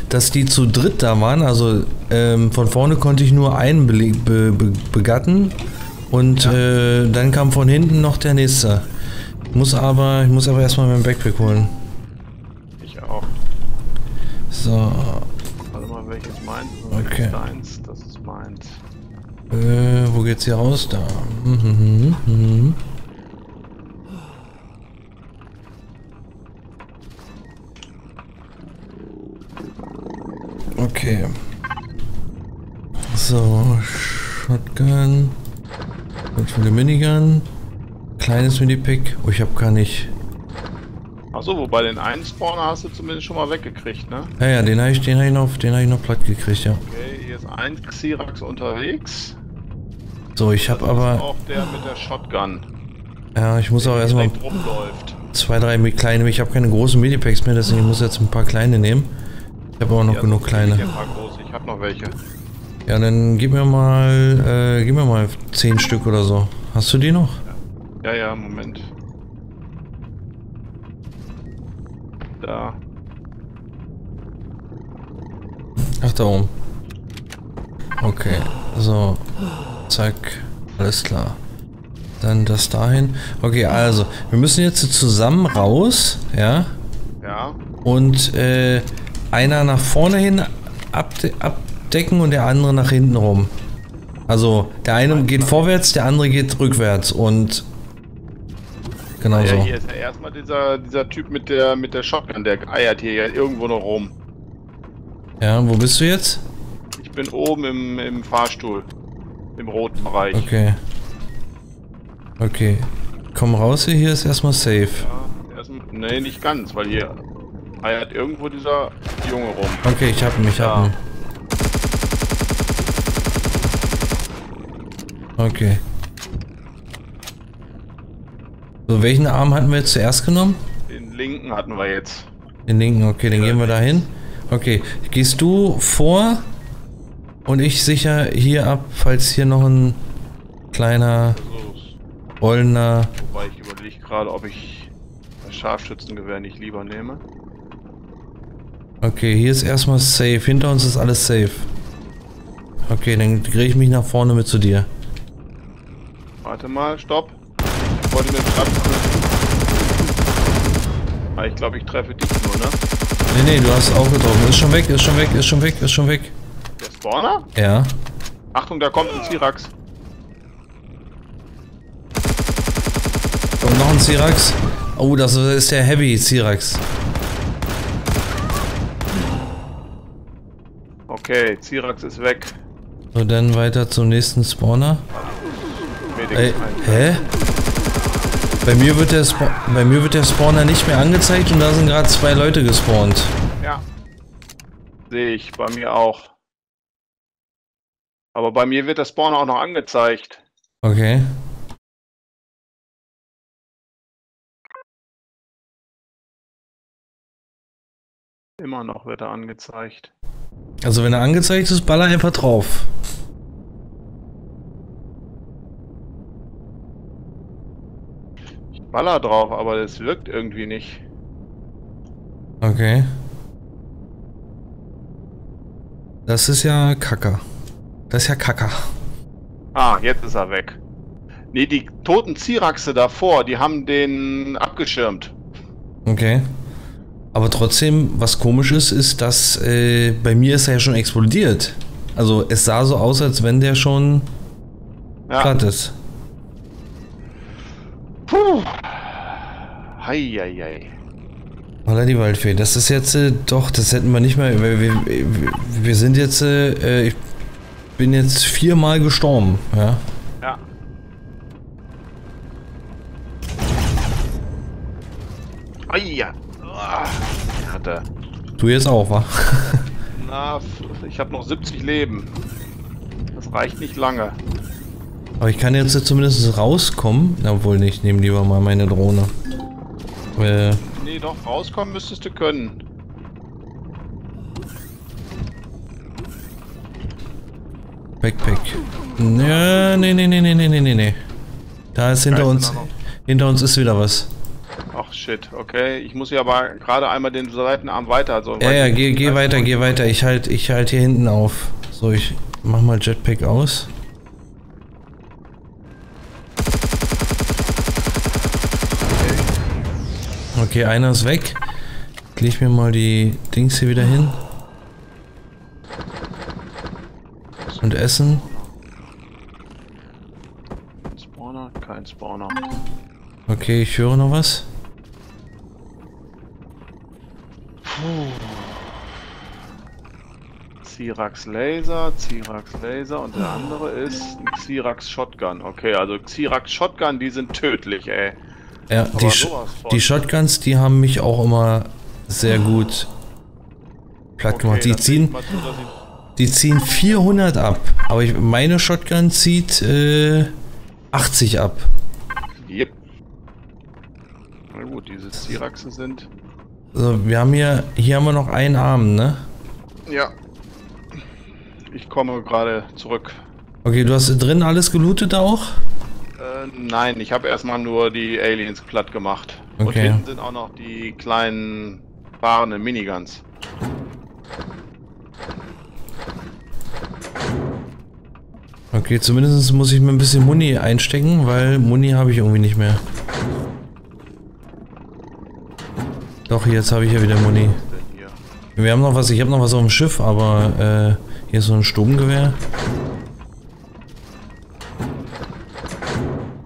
dass die zu dritt da waren. Also ähm, von vorne konnte ich nur einen beleg, be, be, begatten und äh, dann kam von hinten noch der nächste. Ich muss aber, ich muss aber erstmal mein Backpack holen. Ich auch. So, Warte mal, welches meins? Okay. Das ist deins, das ist meins. äh, wo geht's hier raus? Da. Mhm, mhm, mhm. Okay. So, Shotgun. Und für die Minigun. Kleines Minipick. Oh, ich habe gar nicht. Achso, wobei den einen Spawner hast du zumindest schon mal weggekriegt, ne? Ja, ja, den habe ich, den hab ich, noch, den hab ich noch platt gekriegt, ja. Okay, hier ist ein Xirax unterwegs. So, ich habe aber. auch der mit der Shotgun. Ja, ich muss auch erstmal rumläuft. zwei, drei kleine. Ich habe keine großen Medipacks mehr, deswegen muss ich jetzt ein paar kleine nehmen. Ich habe aber noch Ja, genug Ich, kleine. ich hab noch welche. Ja, dann gib mir mal, äh, gib mir mal zehn Stück oder so. Hast du die noch? Ja, ja, Moment. Da. Ach, da oben. Okay, so. Zack. Alles klar. Dann das dahin. Okay, also, wir müssen jetzt zusammen raus, ja? Ja. Und äh, einer nach vorne hin abde abdecken und der andere nach hinten rum. Also, der eine geht vorwärts, der andere geht rückwärts und genau ja, so. hier ist ja erstmal dieser, dieser Typ mit der mit der Shotgun, der eiert hier ja irgendwo noch rum. Ja, wo bist du jetzt? Ich bin oben im, im Fahrstuhl. Im roten Bereich. Okay. Okay. Komm raus hier, hier ist erstmal safe. Ja, erstmal, nee, nicht ganz, weil hier eiert irgendwo dieser Junge rum. Okay, ich hab ihn, ich hab Ja. ihn. Okay. So, welchen Arm hatten wir jetzt zuerst genommen? Den linken hatten wir jetzt. Den linken, okay, dann gehen wir da hin. Okay, gehst du vor und ich sicher hier ab, falls hier noch ein kleiner rollender... wobei ich überlege gerade, ob ich das Scharfschützengewehr nicht lieber nehme. Okay, hier ist erstmal safe. Hinter uns ist alles safe. Okay, dann drehe ich mich nach vorne mit zu dir. Warte mal, stopp. Ich wollte mir gerade. Ah, ich glaube, ich treffe dich nur, ne? Nee, nee, du hast auch getroffen. Ist schon weg, ist schon weg, ist schon weg, ist schon weg. Der Spawner? Ja. Achtung, da kommt ein Cyrax. Und noch ein Cyrax. Oh, das ist der Heavy Cyrax. Okay, Cyrax ist weg. So, dann weiter zum nächsten Spawner. Ey, hä? Bei mir, wird der Spa bei mir wird der Spawner nicht mehr angezeigt und da sind gerade zwei Leute gespawnt. Ja. Sehe ich, bei mir auch. Aber bei mir wird der Spawner auch noch angezeigt. Okay. Immer noch wird er angezeigt. Also wenn er angezeigt ist, baller einfach drauf. Ich baller drauf, aber das wirkt irgendwie nicht. Okay. Das ist ja Kacker. Das ist ja Kacker. Ah, jetzt ist er weg. Nee, die toten Cyraxe davor, die haben den abgeschirmt. Okay. Aber trotzdem, was komisch ist, ist, dass äh, bei mir ist er ja schon explodiert. Also es sah so aus, als wenn der schon Ja. platt ist. Puh. Heieiei. Holla die Waldfee, das ist jetzt äh, doch, das hätten wir nicht mehr. Wir, wir, wir- sind jetzt, äh, ich bin jetzt viermal gestorben, ja. Ja. Aia. Ach, hat er. Du jetzt auch, wa? Na, ich habe noch 70 Leben. Das reicht nicht lange. Aber ich kann jetzt zumindest rauskommen. Obwohl nicht, nehmen lieber mal meine Drohne. Äh. Nee, doch, rauskommen müsstest du können. Backpack. Nee, nee, nee, nee, nee, nee, nee, nee. Da ist hinter uns. Hinter uns ist wieder was. Ach shit, okay. Ich muss hier aber gerade einmal den Seitenarm weiter. Also Ja, ja, geh, geh weiter, geh weiter. Ich halt, ich halt hier hinten auf. So, ich mach mal Jetpack aus. Okay, einer ist weg. Leg mir mal die Dings hier wieder hin. Und essen. Spawner, kein Spawner. Okay, ich höre noch was. Xirax Laser, Xirax Laser und der andere ist ein Xirax Shotgun. Okay, also Xirax Shotgun, die sind tödlich, ey. Ja, die, Sh die Shotguns, die haben mich auch immer sehr gut platt gemacht. Die ziehen, dass die ziehen 400 ab. Aber ich, meine Shotgun zieht äh, 80 ab. Yep. Na gut, diese Xiraxe sind. Also wir haben hier, hier haben wir noch einen Arm, ne? Ja. Ich komme gerade zurück. Okay, du hast drin alles gelootet auch? Äh, nein, ich habe erstmal nur die Aliens platt gemacht. Und Okay. hinten sind auch noch die kleinen fahrenden Miniguns. Okay, zumindest muss ich mir ein bisschen Muni einstecken, weil Muni habe ich irgendwie nicht mehr. Doch, jetzt habe ich ja wieder Muni. Wir haben noch was, ich habe noch was auf dem Schiff, aber äh, hier ist so ein Sturmgewehr.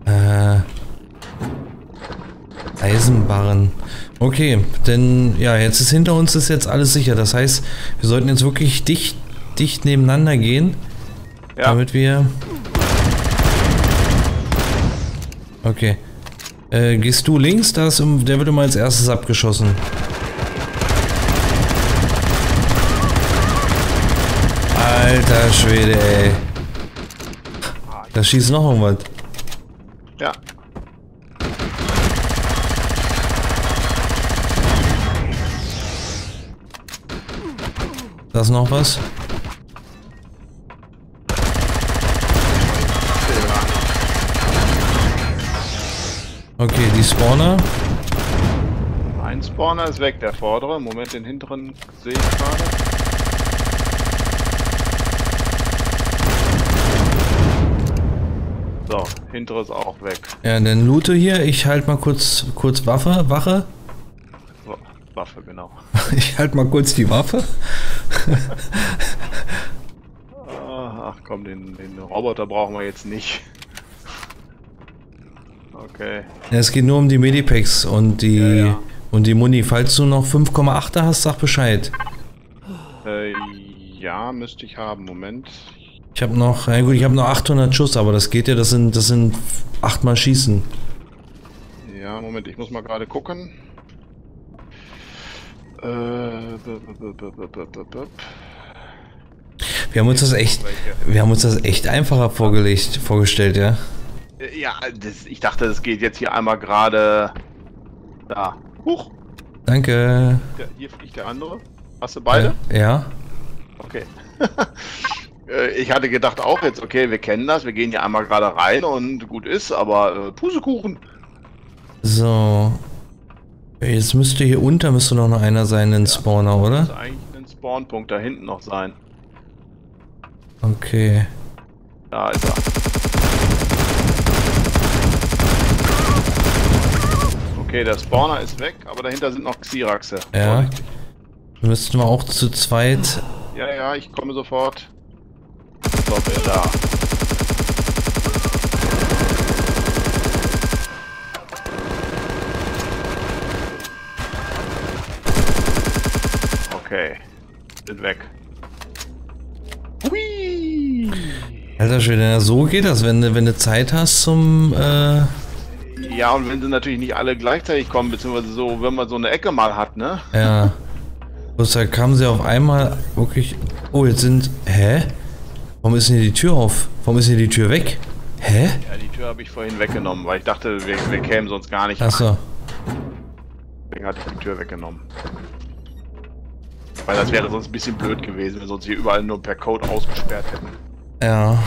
Äh, Eisenbarren. Okay, denn ja, jetzt ist hinter uns ist jetzt alles sicher. Das heißt, wir sollten jetzt wirklich dicht, dicht nebeneinander gehen, Ja, damit wir. Okay. Äh, gehst du links? Da ist, der wird immer als erstes abgeschossen. Alter Schwede, ey. Da schießt noch irgendwas. ja. Da ist noch was. Okay, die Spawner. Ein Spawner ist weg, der vordere. Moment, den hinteren sehe ich gerade. So, hintere ist auch weg. Ja, dann loote hier. Ich halt mal kurz, kurz Waffe, Wache. Waffe, genau. Ich halt mal kurz die Waffe. Ah, Ach komm, den, den Roboter brauchen wir jetzt nicht. Okay. Es geht nur um die Medipacks und die Ja, ja. und die Muni. Falls du noch 5,8er hast, sag Bescheid. Äh, ja, müsste ich haben. Moment. Ich habe noch, ja gut, ich habe noch 800 Schuss, aber das geht ja, das sind, das sind achtmal Schießen. Ja, Moment, ich muss mal gerade gucken. Äh, Wir haben uns das echt, wir haben uns das echt einfacher vorgelegt, vorgestellt, ja. Äh, Ja, das, ich dachte, das geht jetzt hier einmal gerade da. Huch, Danke. der, hier fliegt der andere. Hast du beide? Äh, ja. Okay. Äh, ich hatte gedacht auch jetzt, okay, wir kennen das, wir gehen hier einmal gerade rein und gut ist, aber äh, Pusekuchen. So. Jetzt müsste hier unter müsste noch einer sein, ein Spawner, oder? Muss eigentlich ein Spawnpunkt da hinten noch sein. Okay. Da ist er. Okay, der Spawner ist weg, aber dahinter sind noch Xiraxe. Ja. Müssten wir auch zu zweit. Ja, ja, ich komme sofort. So, wer da? Okay. Sind weg. Hui! Alter Schwede, na, so geht das, wenn du, wenn du Zeit hast zum, äh, Ja, und wenn sie natürlich nicht alle gleichzeitig kommen, beziehungsweise so, wenn man so eine Ecke mal hat, ne? ja. Bloß da kamen sie auf einmal wirklich, oh, jetzt sind, hä? Warum ist denn hier die Tür auf? Warum ist hier die Tür weg? Hä? Ja, die Tür habe ich vorhin weggenommen, weil ich dachte, wir, wir kämen sonst gar nicht Achso, Deswegen hatte ich die Tür weggenommen. Weil das wäre sonst ein bisschen blöd gewesen, wenn wir uns hier überall nur per Code ausgesperrt hätten. ja.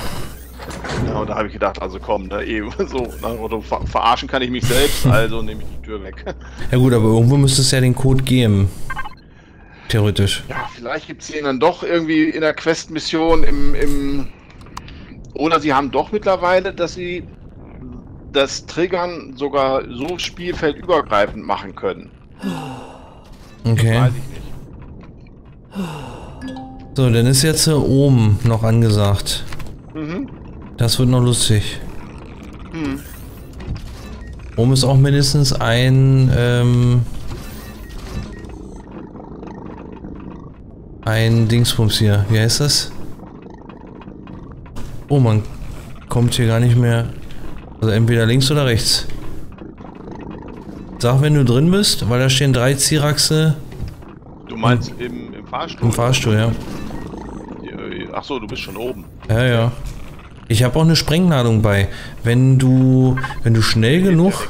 Ja, und da habe ich gedacht, also komm, da eh so, nach dem Motto, ver verarschen kann ich mich selbst, also nehme ich die Tür weg. Ja gut, aber irgendwo müsste es ja den Code geben. Theoretisch. Ja, vielleicht gibt es ihn dann doch irgendwie in der Quest-Mission im, im. Oder sie haben doch mittlerweile, dass sie das Triggern sogar so spielfeldübergreifend machen können. Okay. Weiß ich nicht. So, dann ist jetzt hier oben noch angesagt. Mhm. Das wird noch lustig. Hm. Oben ist auch mindestens ein, ähm, ein Dingsbums hier. Wie heißt das? Oh, man kommt hier gar nicht mehr. Also entweder links oder rechts. Sag, wenn du drin bist, weil da stehen drei Ziraxe Du meinst im, im Fahrstuhl? im Fahrstuhl, ja. Ach so, du bist schon oben. Ja, ja. Ich habe auch eine Sprengladung bei. Wenn du, wenn du schnell genug,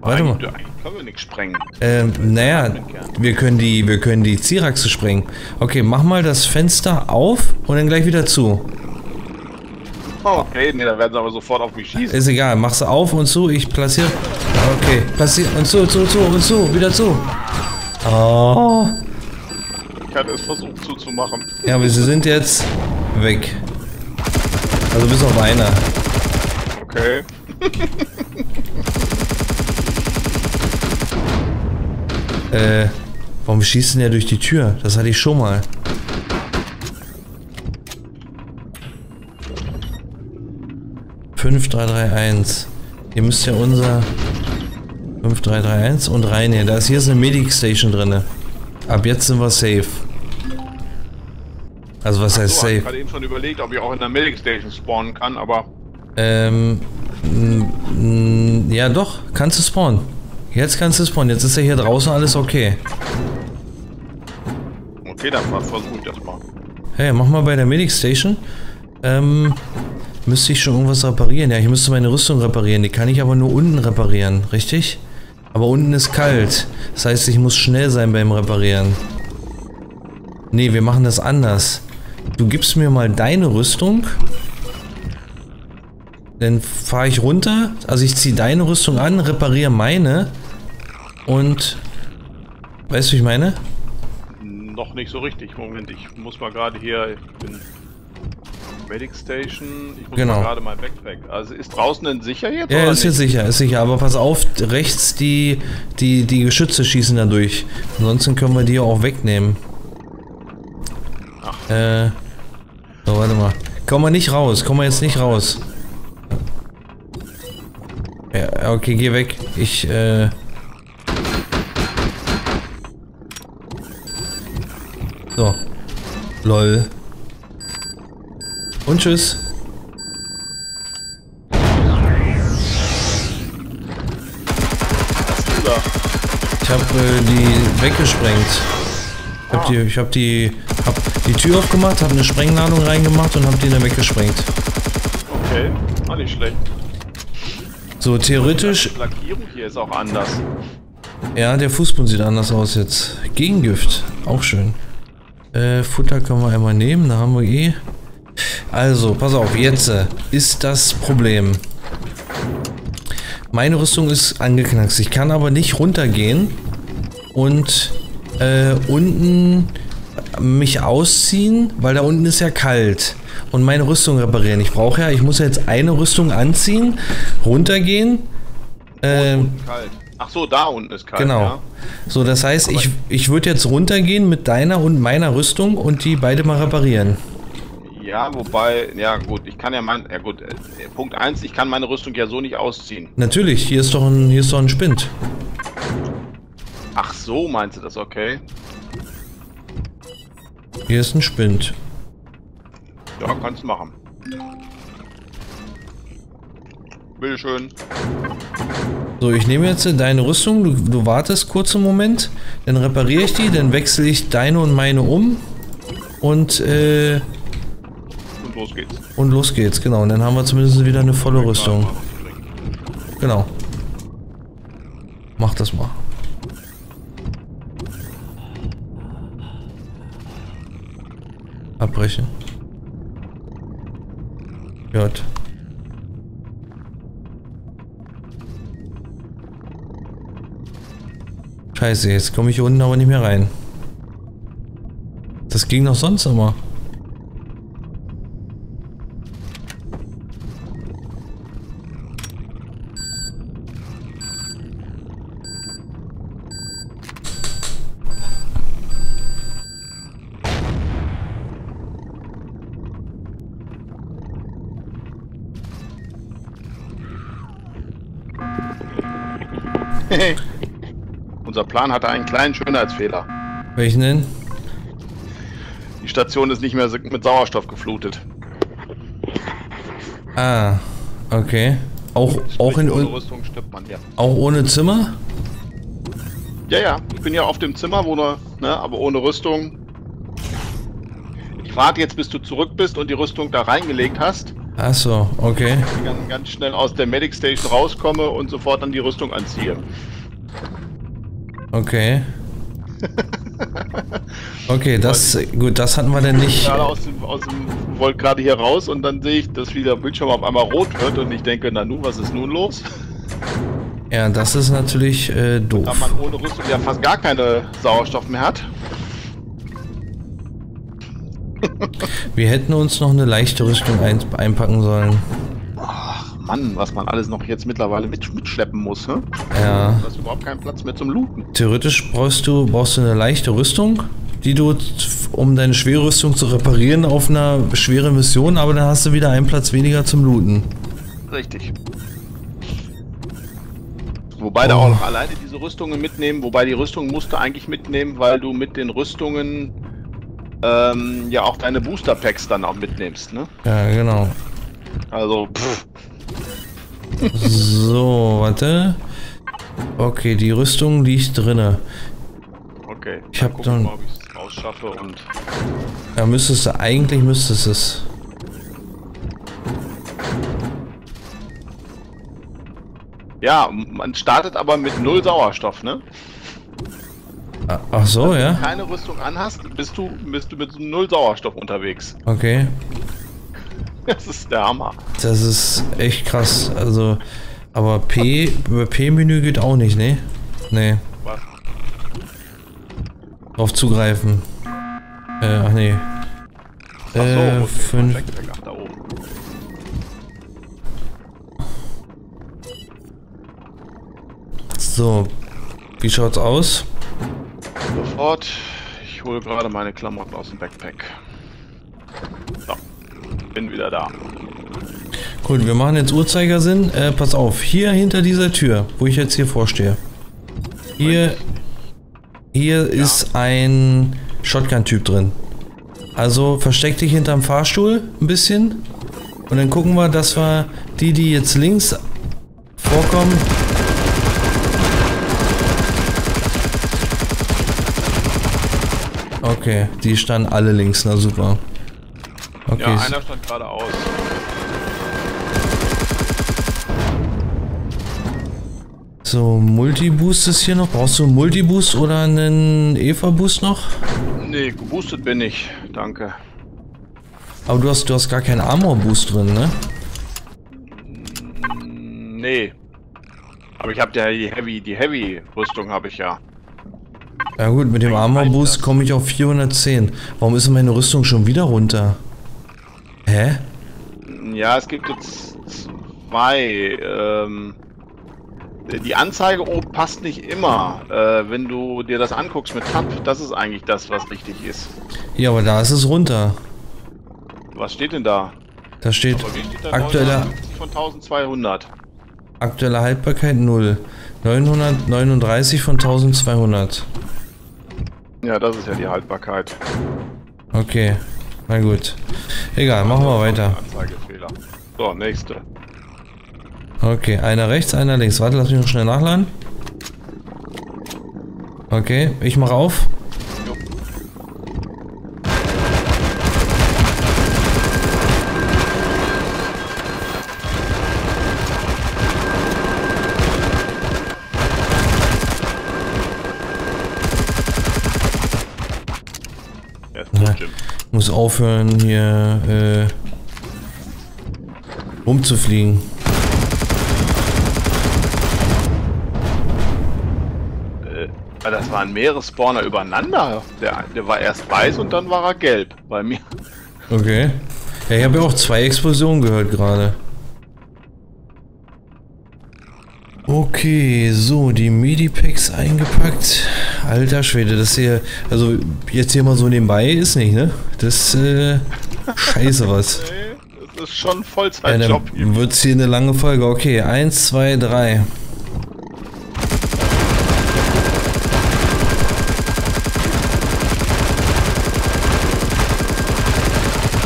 Warte mal. Können wir nichts sprengen. ähm, naja, wir können die, wir können die Ziraxe sprengen. Okay, mach mal das Fenster auf und dann gleich wieder zu. Oh, okay, nee, da werden sie aber sofort auf mich schießen. Ist egal, mach sie auf und zu. Ich platziere. Okay, platziere und zu, zu, zu und zu, wieder zu. Oh. Ich hatte es versucht zuzumachen. Ja, aber sie sind jetzt weg. Also bis auf einer. Okay. Äh, warum schießen der durch die Tür? Das hatte ich schon mal. Fünf, drei, drei, eins. Hier müsste ja unser 5331 und rein hier. Da ist hier ist eine Medic Station drinne. Ab jetzt sind wir safe. Also was heißt So, hab ich safe? gerade eben schon überlegt, ob ich auch in der Medic Station spawnen kann, aber Ähm, ja doch, kannst du spawnen. Jetzt kannst du spawnen. Jetzt ist ja hier draußen alles okay. okay, dann versuche ich das mal. Hey, mach mal bei der Medic Station. Ähm, müsste ich schon irgendwas reparieren? Ja, ich müsste meine Rüstung reparieren. Die kann ich aber nur unten reparieren, richtig? Aber unten ist kalt. Das heißt, ich muss schnell sein beim Reparieren. Nee, wir machen das anders. Du gibst mir mal deine Rüstung. Dann fahre ich runter. Also ich ziehe deine Rüstung an, repariere meine. Und... Weißt du, wie ich meine? Noch nicht so richtig. Moment, ich muss mal gerade hier. Ich bin Medic Station. Ich muss Genau. mal gerade mein Backpack. Also ist draußen denn sicher jetzt? Ja, ist jetzt nicht? sicher, ist sicher. Aber pass auf, rechts die, die, die Geschütze schießen da durch. Ansonsten können wir die auch wegnehmen. Äh. So, warte mal. Komm mal nicht raus, komm mal jetzt nicht raus. Ja, okay, geh weg. Ich, äh. So. Lol. Und tschüss. Ich habe äh, die weggesprengt. Ich habe die, ich habe die, hab die Tür aufgemacht, habe eine Sprengladung reingemacht und habe die dann weggesprengt. Okay, war nicht schlecht. So theoretisch, Die Lackierung hier ist auch anders. ja, der Fußboden sieht anders aus jetzt. Gegengift, auch schön. Äh, Futter können wir einmal nehmen, da haben wir eh. Also, pass auf, jetzt äh, ist das Problem. Meine Rüstung ist angeknackst. Ich kann aber nicht runtergehen und äh, unten mich ausziehen, weil da unten ist ja kalt. Und meine Rüstung reparieren. Ich brauche ja, ich muss ja jetzt eine Rüstung anziehen, runtergehen. Ähm, Kalt. Ach so, da unten ist kalt. Genau. Ja? So, das heißt, ich, ich würde jetzt runtergehen mit deiner und meiner Rüstung und die beide mal reparieren. ja, wobei, ja gut, ich kann ja mein, ja gut, äh, Punkt 1, ich kann meine Rüstung ja so nicht ausziehen. Natürlich, hier ist doch ein, hier ist doch ein Spind. Ach so, meinst du das, okay? Hier ist ein Spind. Ja, kannst machen. Bitteschön. So, ich nehme jetzt deine Rüstung, du, du wartest kurz einen Moment, dann repariere ich die, dann wechsle ich deine und meine um und, äh, Und los geht's. und los geht's, genau. Und dann haben wir zumindest wieder eine volle Rüstung. Genau. Mach das mal. Abbrechen. J. Scheiße, jetzt komme ich hier unten aber nicht mehr rein. Das ging doch sonst immer. Unser Plan hatte einen kleinen Schönheitsfehler. Welchen denn? Die Station ist nicht mehr mit Sauerstoff geflutet. Ah, okay. Auch, auch, in, ohne un- Rüstung stirbt man, ja. auch ohne Zimmer? Ja, ja, ich bin ja auf dem Zimmer, wo ne, aber ohne Rüstung. Ich warte jetzt, bis du zurück bist und die Rüstung da reingelegt hast. Ach so, okay. Ganz, ganz schnell aus der Medic Station rauskomme und sofort dann die Rüstung anziehe. Okay. Okay, das, gut, das hatten wir denn nicht. Gerade aus dem, aus dem wollte gerade hier raus und dann sehe ich, dass wieder Bildschirm auf einmal rot wird und ich denke, na nun, was ist nun los? Ja, das ist natürlich äh, Da doof. man ohne Rüstung ja fast gar keine Sauerstoff mehr hat. Wir hätten uns noch eine leichte Rüstung ein, einpacken sollen. Ach Mann, was man alles noch jetzt mittlerweile mit, mitschleppen muss, ne? Ja. Du hast überhaupt keinen Platz mehr zum Looten. Theoretisch brauchst du, brauchst du eine leichte Rüstung, die du, um deine schwere Rüstung zu reparieren, auf einer schweren Mission, aber dann hast du wieder einen Platz weniger zum Looten. Richtig. Wobei da Oh. auch noch alleine diese Rüstungen mitnehmen, wobei die Rüstung musst du eigentlich mitnehmen, weil du mit den Rüstungen ähm, ja auch deine Booster Packs dann auch mitnimmst, ne? Ja, genau. Also, pff, So, warte. Okay, die Rüstung liegt drinne. okay. Ich hab dann- mal, ob ich rausschaffe und. Ja, müsstest du, eigentlich müsstest es. Ja, man startet aber mit null Sauerstoff, ne? Ach so, Wenn ja? du keine Rüstung anhast, bist du, bist du mit null Sauerstoff unterwegs. Okay. Das ist der Hammer. Das ist echt krass. Also, aber P, über P-Menü geht auch nicht, ne? Nee. Was? Drauf zugreifen. Äh, ach nee. Ach so, Äh, fünf. Ach, da oben. So. Wie schaut's aus? Sofort. Ich hole gerade meine Klamotten aus dem Backpack. So. Bin wieder da. Gut, wir machen jetzt Uhrzeigersinn. Äh, pass auf, hier hinter dieser Tür, wo ich jetzt hier vorstehe. Hier, hier ist ein Shotgun-Typ drin. Also versteck dich hinterm Fahrstuhl ein bisschen. Und dann gucken wir, dass wir die, die jetzt links vorkommen. Okay, die standen alle links, na super. Okay, Ja, einer stand gerade aus. So, Multiboost ist hier noch. Brauchst du einen Multiboost oder einen Eva-Boost noch? Nee, geboostet bin ich. Danke. Aber du hast, du hast gar keinen Armor-Boost drin, ne? Nee. Aber ich habe ja die Heavy, die Heavy-Rüstung habe ich ja. Ja gut, mit dem Armor-Boost komme ich auf 410. Warum ist meine Rüstung schon wieder runter? Hä? Ja, es gibt jetzt zwei. Ähm, die Anzeige oben passt nicht immer. Äh, wenn du dir das anguckst mit Tab, das ist eigentlich das, was richtig ist. Ja, aber da ist es runter. Was steht denn da? Da steht steht da aktuelle, 59 von 1200? aktuelle Haltbarkeit 0. 939 von 1200. Ja, das ist ja die Haltbarkeit. Okay. Na gut. Egal, machen wir weiter. Anzeigefehler. So, nächste. Okay, einer rechts, einer links. Warte, lass mich noch schnell nachladen. Okay, ich mache auf. Aufhören hier äh, rumzufliegen. Äh, das waren mehrere Spawner übereinander. Der, der war erst weiß und dann war er gelb. Bei mir. Okay. Ja, ich habe ja auch zwei Explosionen gehört gerade. Okay, so, die Medipacks eingepackt. Alter Schwede, das hier, also jetzt hier mal so nebenbei ist nicht, ne? Das, äh, scheiße was. Nee, das ist schon Ja, Vollzeitjob. dann wird's hier eine lange Folge. Okay, eins, zwei, drei.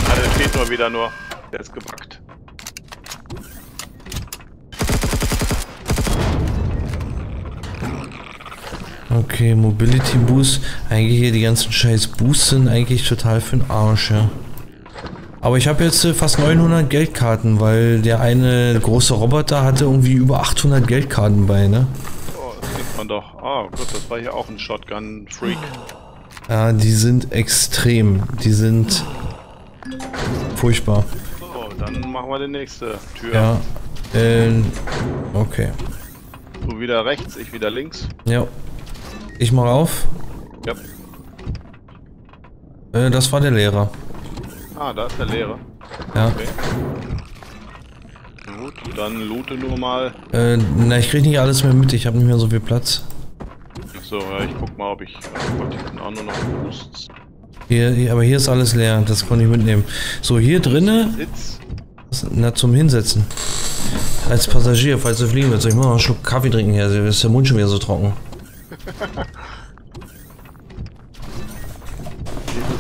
Ah, der steht nur wieder nur. Der ist gebackt. Okay, Mobility Boost. Eigentlich hier die ganzen scheiß Boosts sind eigentlich total für den Arsch, ja. Aber ich habe jetzt äh, fast 900 Geldkarten, weil der eine große Roboter hatte irgendwie über 800 Geldkarten bei, ne? Oh, das sieht man doch. Ah, gut, das war hier auch ein Shotgun-Freak. Ja, die sind extrem. Die sind furchtbar. So, dann machen wir die nächste Tür. Ja. Ähm, okay. Du wieder rechts, ich wieder links. Ja. Ich mach auf. Ja. Äh, das war der Lehrer. Ah, da ist der leere. Ja. Okay. Gut, dann loote nur mal. Äh, na, ich krieg nicht alles mehr mit. Ich habe nicht mehr so viel Platz. So, ja, ich guck mal, ob ich. Gott, sind auch nur noch Boosts. Hier, hier, aber hier ist alles leer. Das konnte ich mitnehmen. So, hier drinnen Sitz. Na, zum Hinsetzen. Als Passagier, falls du fliegen willst. Ich muss noch einen Schluck Kaffee trinken hier. Also ist der Mund schon wieder so trocken.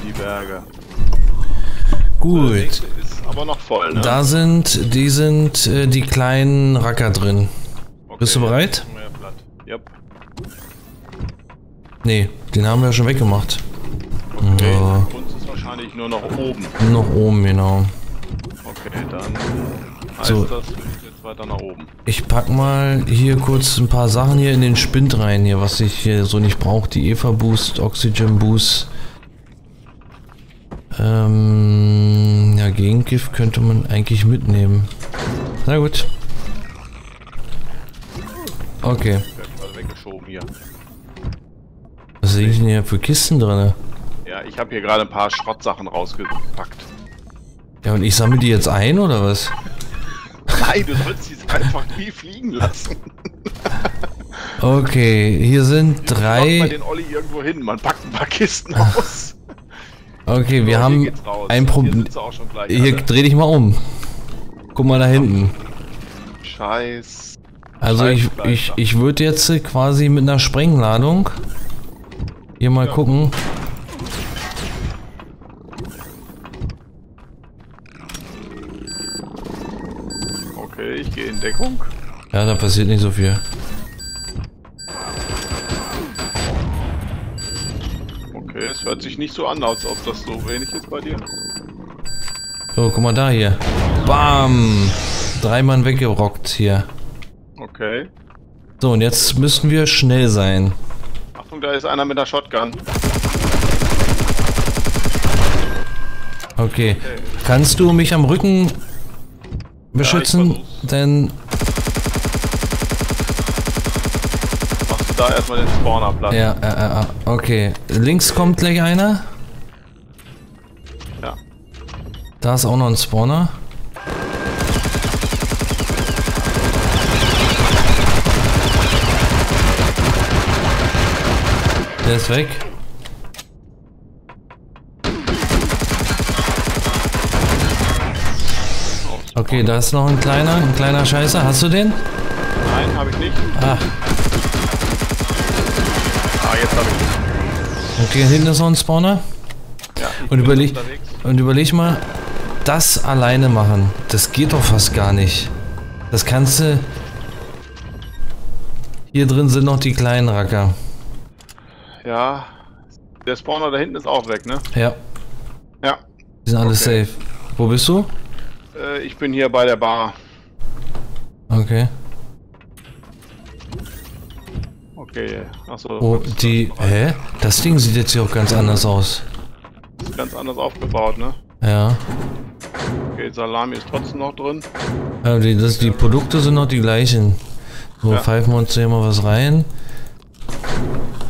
Die Berge. Gut. ist aber noch voll, ne? Da sind, die sind äh, die kleinen Racker drin. Okay, bist du bereit? Yep. Nee, den haben wir ja schon weggemacht. Okay, Ja. uns ist wahrscheinlich nur noch oben. Noch oben, genau. Okay, dann heißt So. das, jetzt weiter nach oben. Ich pack mal hier kurz ein paar Sachen hier in den Spind rein, hier, was ich hier so nicht brauche. Die Eva Boost, Oxygen Boost. Ähm, ja, Gegengift könnte man eigentlich mitnehmen. Na gut. Okay. Ich. Was liegen denn hier für Kisten drin? Ja, ich habe hier gerade ein paar Schrottsachen rausgepackt. Ja, und ich sammle die jetzt ein, oder was? Nein, du sollst sie einfach nie fliegen lassen. Okay, hier sind Lockt mal drei. den Olli irgendwo hin, man packt ein paar Kisten aus. Okay, wir So, haben hier ein Hier Problem. Hier, alle. dreh dich mal um. Guck mal da hinten. Scheiß. Also ich, ich, ich würde jetzt quasi mit einer Sprengladung hier mal Ja. gucken. Deckung. Ja, da passiert nicht so viel. Okay, es hört sich nicht so an, als ob das so wenig ist bei dir. So, guck mal da hier. Bam! Drei Mann weggerockt hier. Okay. So, und jetzt müssen wir schnell sein. Achtung, da ist einer mit der Shotgun. Okay. Kannst du mich am Rücken beschützen? versuch's. Denn Machst du da erstmal den Spawner platt. ja, äh, äh, äh, okay. Links kommt gleich einer. Ja. Da ist auch noch ein Spawner. Der ist weg. Okay, da ist noch ein kleiner, ein kleiner Scheißer. Hast du den? Nein, habe ich nicht. Ah, Ah, jetzt habe ich ihn. okay, hinten ist noch ein Spawner. Ja, Und überleg, und überleg mal, das alleine machen, das geht doch fast gar nicht. Das kannst du... Hier drin sind noch die kleinen Racker. Ja. Der Spawner da hinten ist auch weg, ne? Ja, Ja. die sind alle Okay. safe. Wo bist du? Äh, ich bin hier bei der Bar. Okay. Okay. Achso. Oh, die... Hä? Das Ding sieht jetzt hier auch ganz anders aus. Ist ganz anders aufgebaut, ne? Ja. Okay, Salami ist trotzdem noch drin. Ja, die, das, die Produkte sind noch die gleichen. So, Ja. pfeifen wir uns hier mal was rein.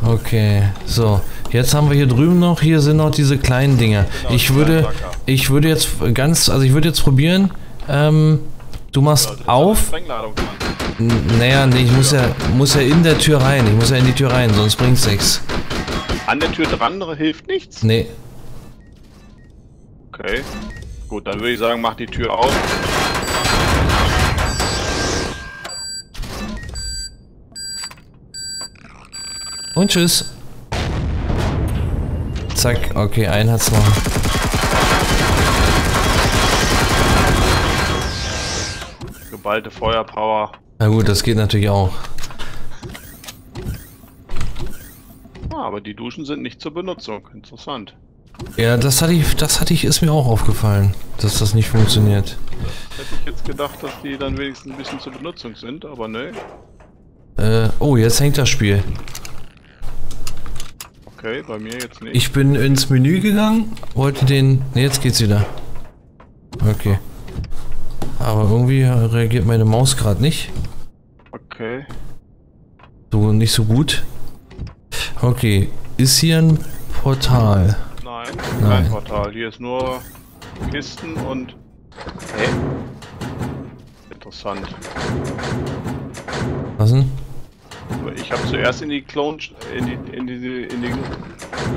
Okay, so. Jetzt haben wir hier drüben noch, hier sind noch diese kleinen Dinger. Genau, ich würde. Ich würde jetzt ganz, also ich würde jetzt probieren, ähm, du machst ist auf, naja, nee, ich muss ja, muss ja in der Tür rein, ich muss ja in die Tür rein, sonst bringt's nichts. An der Tür dran hilft nichts? Nee, Okay. Gut, dann würde ich sagen, mach die Tür auf. und tschüss. Zack, okay, einen hat's noch. Geballte Feuerpower. Na gut, das geht natürlich auch. Ah, aber die Duschen sind nicht zur Benutzung. Interessant. Ja, das hatte ich, das hatte ich, ist mir auch aufgefallen, dass das nicht funktioniert. Hätte ich jetzt gedacht, dass die dann wenigstens ein bisschen zur Benutzung sind, aber ne. Äh, oh, jetzt hängt das Spiel. Okay, bei mir jetzt nicht. Ich bin ins Menü gegangen, wollte den. Ne, jetzt geht's wieder. Okay. Aber irgendwie reagiert meine Maus gerade nicht. Okay. So nicht so gut. Okay. Ist hier ein Portal? Nein, Nein. kein Portal. Hier ist nur Kisten und. Hä? Interessant. Was denn? Ich habe zuerst in die Clone, in die, in die, in die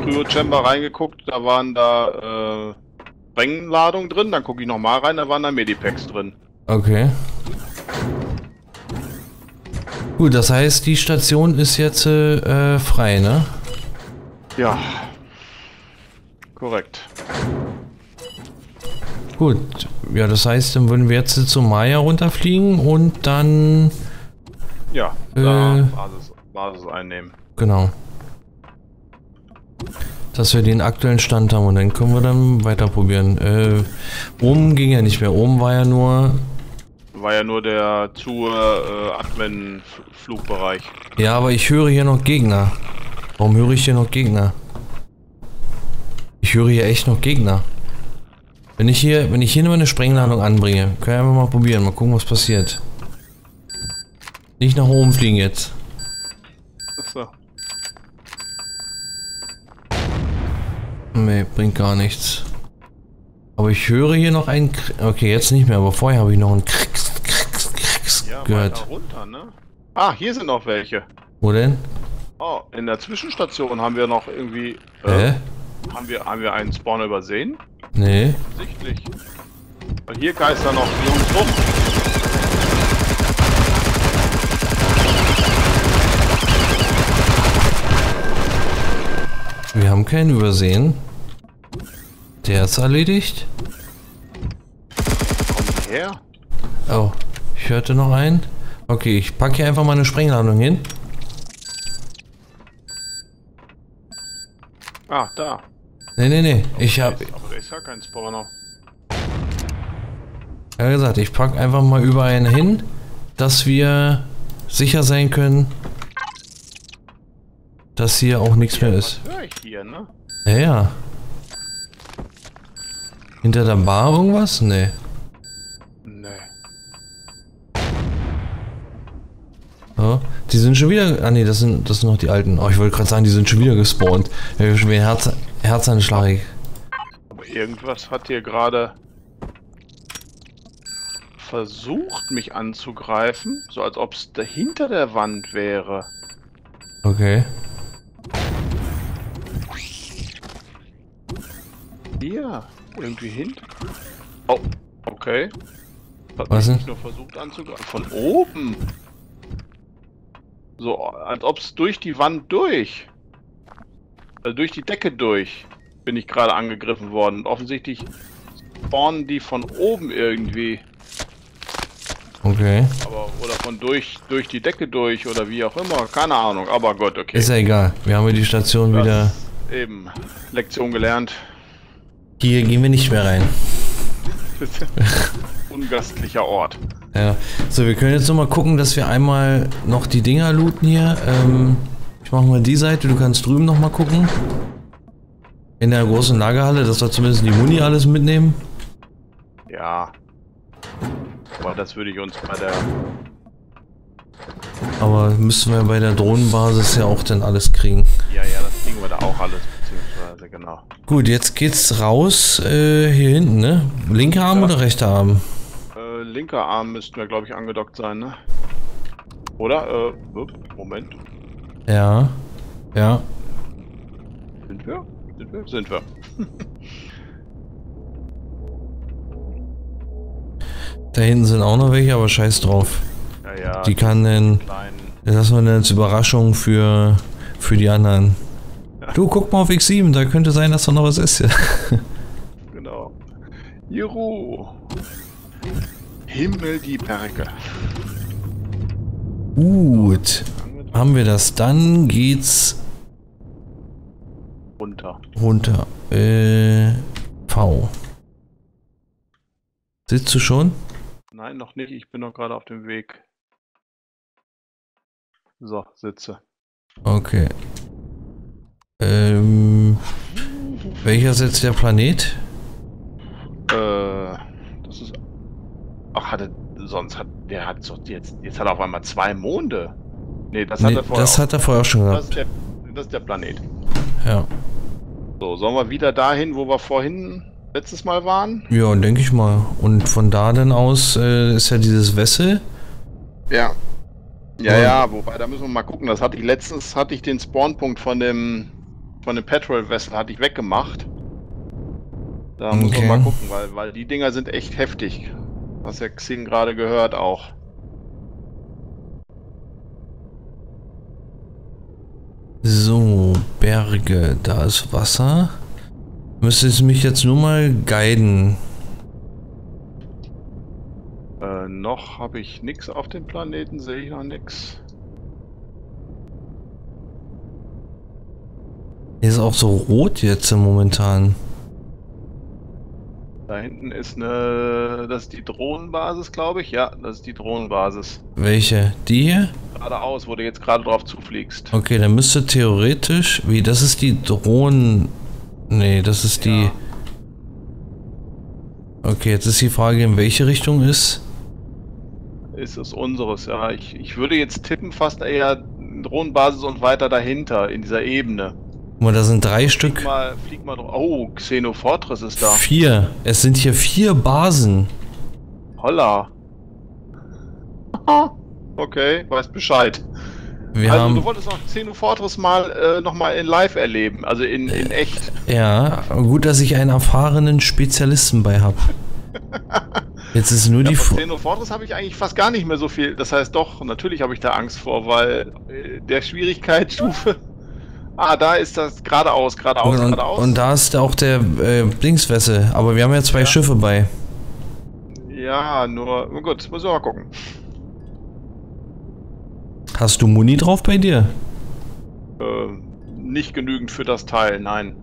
Cryo Chamber reingeguckt, da waren da äh, Sprengladungen drin, dann gucke ich nochmal rein, da waren da Medipacks drin. Okay. Gut, das heißt, die Station ist jetzt äh, frei, ne? Ja. Korrekt. Gut. Ja, das heißt, dann würden wir jetzt zu Maya runterfliegen und dann. Ja, da Äh. Basis, Basis einnehmen. Genau. Dass wir den aktuellen Stand haben und dann können wir dann weiter probieren. Äh, oben ging ja nicht mehr. Oben war ja nur. War ja nur der zur äh. Ja, aber ich höre hier noch Gegner. Warum höre ich hier noch Gegner? Ich höre hier echt noch Gegner. Wenn ich hier, wenn ich hier nur eine Sprengladung anbringe, können wir mal probieren, mal gucken, was passiert. Nicht nach oben fliegen jetzt. Achso. Nee, bringt gar nichts. Aber ich höre hier noch einen. Kr- Okay, jetzt nicht mehr, aber vorher habe ich noch einen Kriegs, Kriegs, Kriegs Ja, gehört. runter, ne? Ah, hier sind noch welche. Wo denn? Oh, in der Zwischenstation haben wir noch irgendwie. Äh, Hä? haben, wir, haben wir einen Spawner übersehen? Nee. Sichtlich. Weil hier geistern noch die Jungs rum. Keinen übersehen. Der ist erledigt. Die her? Oh, ich hörte noch einen. Okay, ich packe hier einfach mal eine Sprengladung hin. Ah, da. Nee, nee, nee. Ich habe Aber da ist ja kein Spawner. ja gesagt, ich packe einfach mal überall einen hin, dass wir sicher sein können, dass hier auch nichts mehr ist. Was höre ich hier, ne? Ja, ja. Hinter der Bar irgendwas? Nee. Nee. Ja, die sind schon wieder. Ah nee, das sind, das sind noch die alten. Oh, ich wollte gerade sagen, die sind schon wieder gespawnt. Ich hab schon wieder Herz, Herzanschlag. Aber irgendwas hat hier gerade versucht, mich anzugreifen. So als ob es dahinter der Wand wäre. Okay. Hier. Irgendwie hin. Oh, okay. Hat Was nicht nur versucht anzugreifen. Von oben. So, als ob es durch die Wand durch. Also durch die Decke durch. bin ich gerade angegriffen worden. Und offensichtlich spawnen die von oben irgendwie. Okay. Aber, oder von durch, durch die Decke durch oder wie auch immer. Keine Ahnung, aber gut, okay. Ist ja egal. Wir haben die Station Das wieder. Eben, Lektion gelernt. Hier gehen wir nicht mehr rein. Ungastlicher Ort. Ja. So, wir können jetzt noch mal gucken, dass wir einmal noch die Dinger looten hier. Ähm, ich mache mal die Seite, du kannst drüben noch mal gucken. In der großen Lagerhalle, dass wir zumindest die Muni alles mitnehmen. Ja. Aber das würde ich uns bei der. Aber müssen wir bei der Drohnenbasis ja auch dann alles kriegen. Ja, ja, das kriegen wir da auch alles, beziehungsweise, genau. Gut, jetzt geht's raus äh, hier hinten, ne? Linker Arm Ja. oder rechter Arm? Äh, linker Arm müssten wir, glaube ich, angedockt sein, ne? Oder? Äh, Moment. Ja. Ja. Sind wir? Sind wir? Sind wir. Da hinten sind auch noch welche, aber scheiß drauf. Ja, ja. Die kann denn. Das lassen wir dann als Überraschung für, für die anderen. Du, guck mal auf X7, da könnte sein, dass da noch was ist. Genau. Juhu. Himmel die Berge. Gut. Haben wir das? Dann geht's Runter. runter. Äh, V. Sitzt du schon? Nein, noch nicht. Ich bin noch gerade auf dem Weg. So, sitze. Okay. Ähm, welcher ist jetzt der Planet? Äh, das ist. Ach, hatte. Sonst hat. Der hat so. Jetzt, jetzt hat er auf einmal zwei Monde. Nee, das hat Nee, er vorher. das auch. hat er vorher schon das, ist gehabt. der, das ist der Planet. Ja. So, sollen wir wieder dahin, wo wir vorhin letztes Mal waren? Ja, denke ich mal. Und von da dann aus äh, ist ja dieses Wessel. Ja. Ja, Ja. ja, wobei, da müssen wir mal gucken. Das hatte ich letztens, hatte ich den Spawnpunkt von dem, von dem Petrol Vessel hatte ich weggemacht. Da muss Okay. man mal gucken, weil, weil die Dinger sind echt heftig. Was ja Xing gerade gehört auch. So, Berge, da ist Wasser. Müsstest mich jetzt nur mal guiden. Äh, noch habe ich nichts auf dem Planeten, sehe ich noch nichts. Hier ist auch so rot jetzt momentan. Da hinten ist eine, das ist die Drohnenbasis, glaube ich. Ja, das ist die Drohnenbasis. Welche? Die hier? Geradeaus, wo du jetzt gerade drauf zufliegst. Okay, dann müsste theoretisch. Wie, das ist die Drohnen. Nee, das ist die. Ja. Okay, jetzt ist die Frage, in welche Richtung ist. Ist es unseres, ja. Ich, ich würde jetzt tippen, fast eher Drohnenbasis und weiter dahinter, in dieser Ebene. Guck mal, da sind drei Flieg Stück. mal, flieg mal drauf. Oh, Xenofortress ist da. Vier. Es sind hier vier Basen. Holla. Okay, weiß Bescheid. Wir also du haben. wolltest noch Xenofortress mal äh, nochmal in live erleben, also in, in echt. Ja, gut, dass ich einen erfahrenen Spezialisten bei habe. Jetzt ist nur Ja, die. von Fr- Xenofortress habe ich eigentlich fast gar nicht mehr so viel. Das heißt doch, natürlich habe ich da Angst vor, weil äh, der Schwierigkeitsstufe. Ah, da ist das geradeaus, geradeaus, Und, geradeaus. und da ist auch der äh, Dingswessel. Aber wir haben ja zwei Ja. Schiffe bei. Ja, nur, nur gut, müssen wir mal gucken. Hast du Muni drauf bei dir? Äh, nicht genügend für das Teil, nein.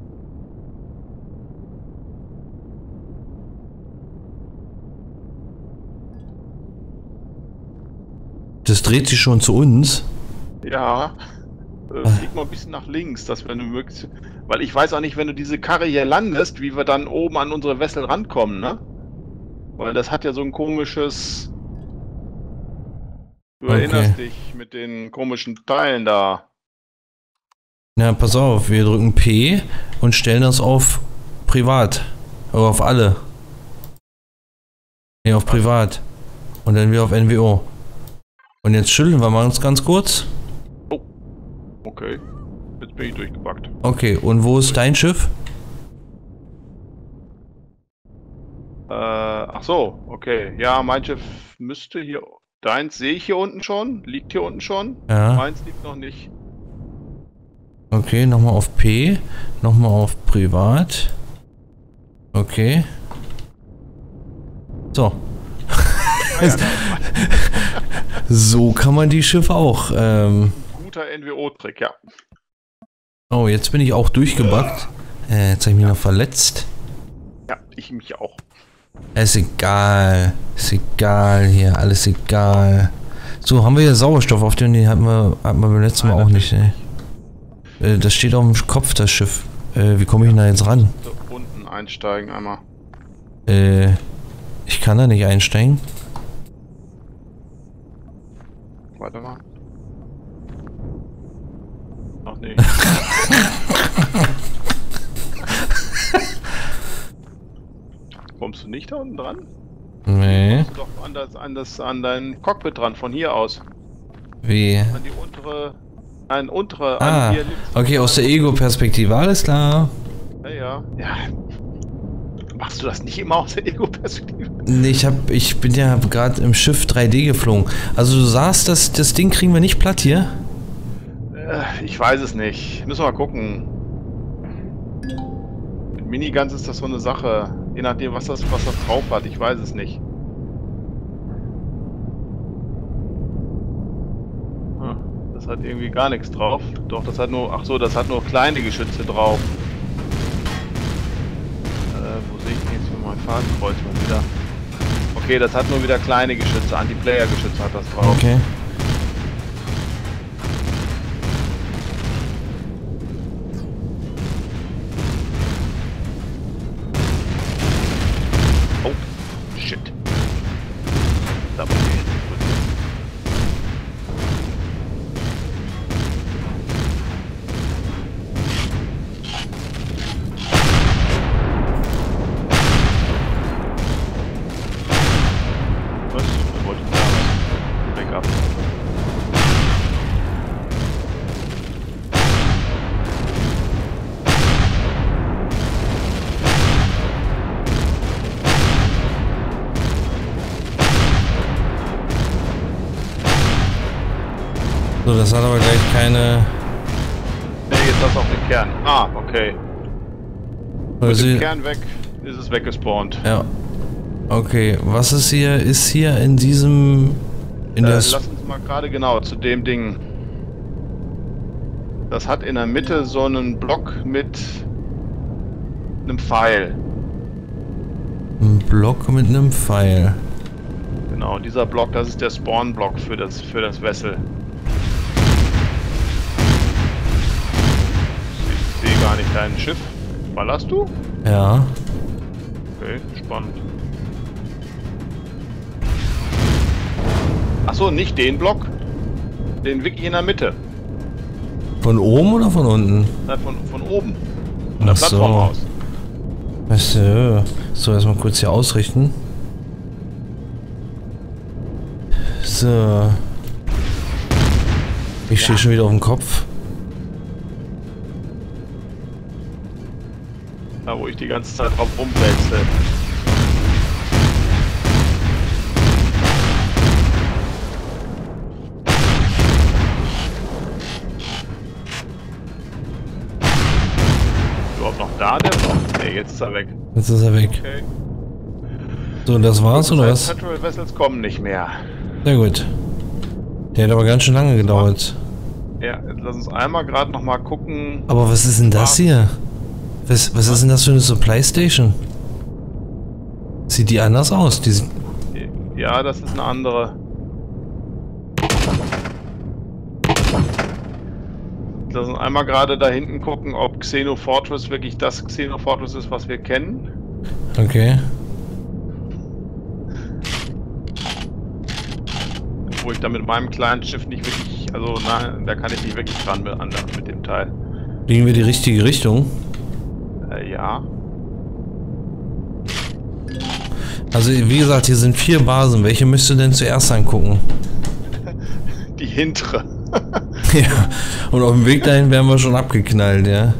Das dreht sich schon zu uns. Ja. Äh, flieg mal ein bisschen nach links, dass wir möglichst. Weil ich weiß auch nicht, wenn du diese Karre hier landest, wie wir dann oben an unsere Wessel rankommen, ne? Weil das hat ja so ein komisches. Du Okay. erinnerst dich mit den komischen Teilen da. Na, pass auf, wir drücken P und stellen das auf privat. Oder auf alle. Ne, auf privat. Und dann wieder auf NWO. Und jetzt schütteln wir mal uns ganz kurz. Okay. Jetzt bin ich durchgebackt. Okay, und wo ist dein Schiff? Äh, ach so, okay. Ja, mein Schiff müsste hier. Deins sehe ich hier unten schon. Liegt hier unten schon. Ja, Meins liegt noch nicht. Okay, nochmal auf P. Nochmal auf Privat. Okay. So. so kann man die Schiffe auch. Ähm Guter NWO-Trick, ja. oh, jetzt bin ich auch durchgebackt. Äh, jetzt habe ich mich noch verletzt. Ja, ich mich auch. Ist egal. Ist egal hier. Alles egal. So, haben wir hier Sauerstoff auf den? Den hatten wir, hatten wir beim letzten Mal Nein, auch nicht. Ne? Äh, das steht auf dem Kopf, das Schiff. Äh, wie komme ich denn da jetzt ran? Unten einsteigen einmal. Äh, ich kann da nicht einsteigen. Warte mal. Ach nee. Kommst du nicht da unten dran? Nee. Kommst du doch an, das, an, das, an dein Cockpit dran, von hier aus. Wie? An die untere. Ein untere. Ah, an okay, aus der Ego-Perspektive, alles klar. Ja, ja. Ja. Machst du das nicht immer aus der Ego-Perspektive? Nee, ich hab, ich bin ja gerade im Schiff 3D geflogen. Also du sagst, das, das Ding kriegen wir nicht platt hier? Äh, ich weiß es nicht. Müssen wir mal gucken. Miniguns ist das so eine Sache. Je nachdem, was das, was das drauf hat. Ich weiß es nicht. Hm, Das hat irgendwie gar nichts drauf. Doch, das hat nur. Ach so, das hat nur kleine Geschütze drauf. Äh, wo sehe ich denn jetzt für mein Fadenkreuz mal wieder? Okay, das hat nur wieder kleine Geschütze. Anti-Player-Geschütze hat das drauf. Okay. Mit Also, dem Kern weg ist es weggespawnt. ja. Okay, was ist hier, ist hier in diesem... In Äh, das... lass uns mal gerade genau zu dem Ding. Das hat in der Mitte so einen Block mit einem Pfeil. Ein Block mit einem Pfeil. Genau, dieser Block, das ist der Spawn-Block für das, für das Vessel. Ich sehe gar nicht dein Schiff. Ballerst du? Ja. Okay, spannend. Achso, nicht den Block. Den wirklich in der Mitte. Von oben oder von unten? Nein, von, von oben. Von der Ach so. Plattform aus. Weißt du, so erstmal kurz hier ausrichten. So. Ich stehe schon wieder auf dem Kopf. Die ganze Zeit drauf rumwälze. Überhaupt noch da der Block? Ne, jetzt ist er weg. Jetzt ist er weg. Okay. So, das war's oder was? Petrol Vessels kommen nicht mehr. Sehr gut. Der hat aber ganz schön lange gedauert. Ja, lass uns einmal gerade noch mal gucken. Aber was ist denn das hier? Was, was ist denn das für eine Supply Station? Sieht die anders aus? Die, Ja, das ist eine andere. Lass uns einmal gerade da hinten gucken, ob Xeno Fortress wirklich das Xeno Fortress ist, was wir kennen. okay. Wo ich da mit meinem kleinen Schiff nicht wirklich, also nein, da kann ich nicht wirklich dran mit, mit dem Teil. Liegen wir die richtige Richtung? Ja. Also wie gesagt, hier sind vier Basen. Welche müsst du denn zuerst angucken? Die hintere. ja. Und auf dem Weg dahin wären wir schon abgeknallt, ja.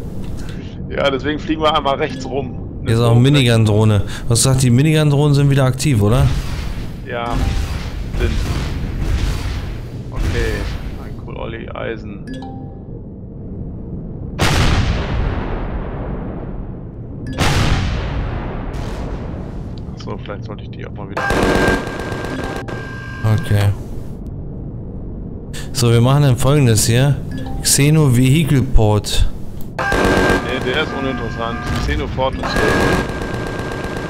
ja, deswegen fliegen wir einmal rechts rum. Hier ist auch Minigun-Drohne. Was sagt die Minigun-Drohnen sind wieder aktiv, oder? Ja, sind. Okay, ein Cool Olli Eisen. So, vielleicht sollte ich die auch mal wieder. Okay. So, wir machen dann folgendes hier. Xeno Vehicle Port. Nee, der ist uninteressant. Xenofort und so.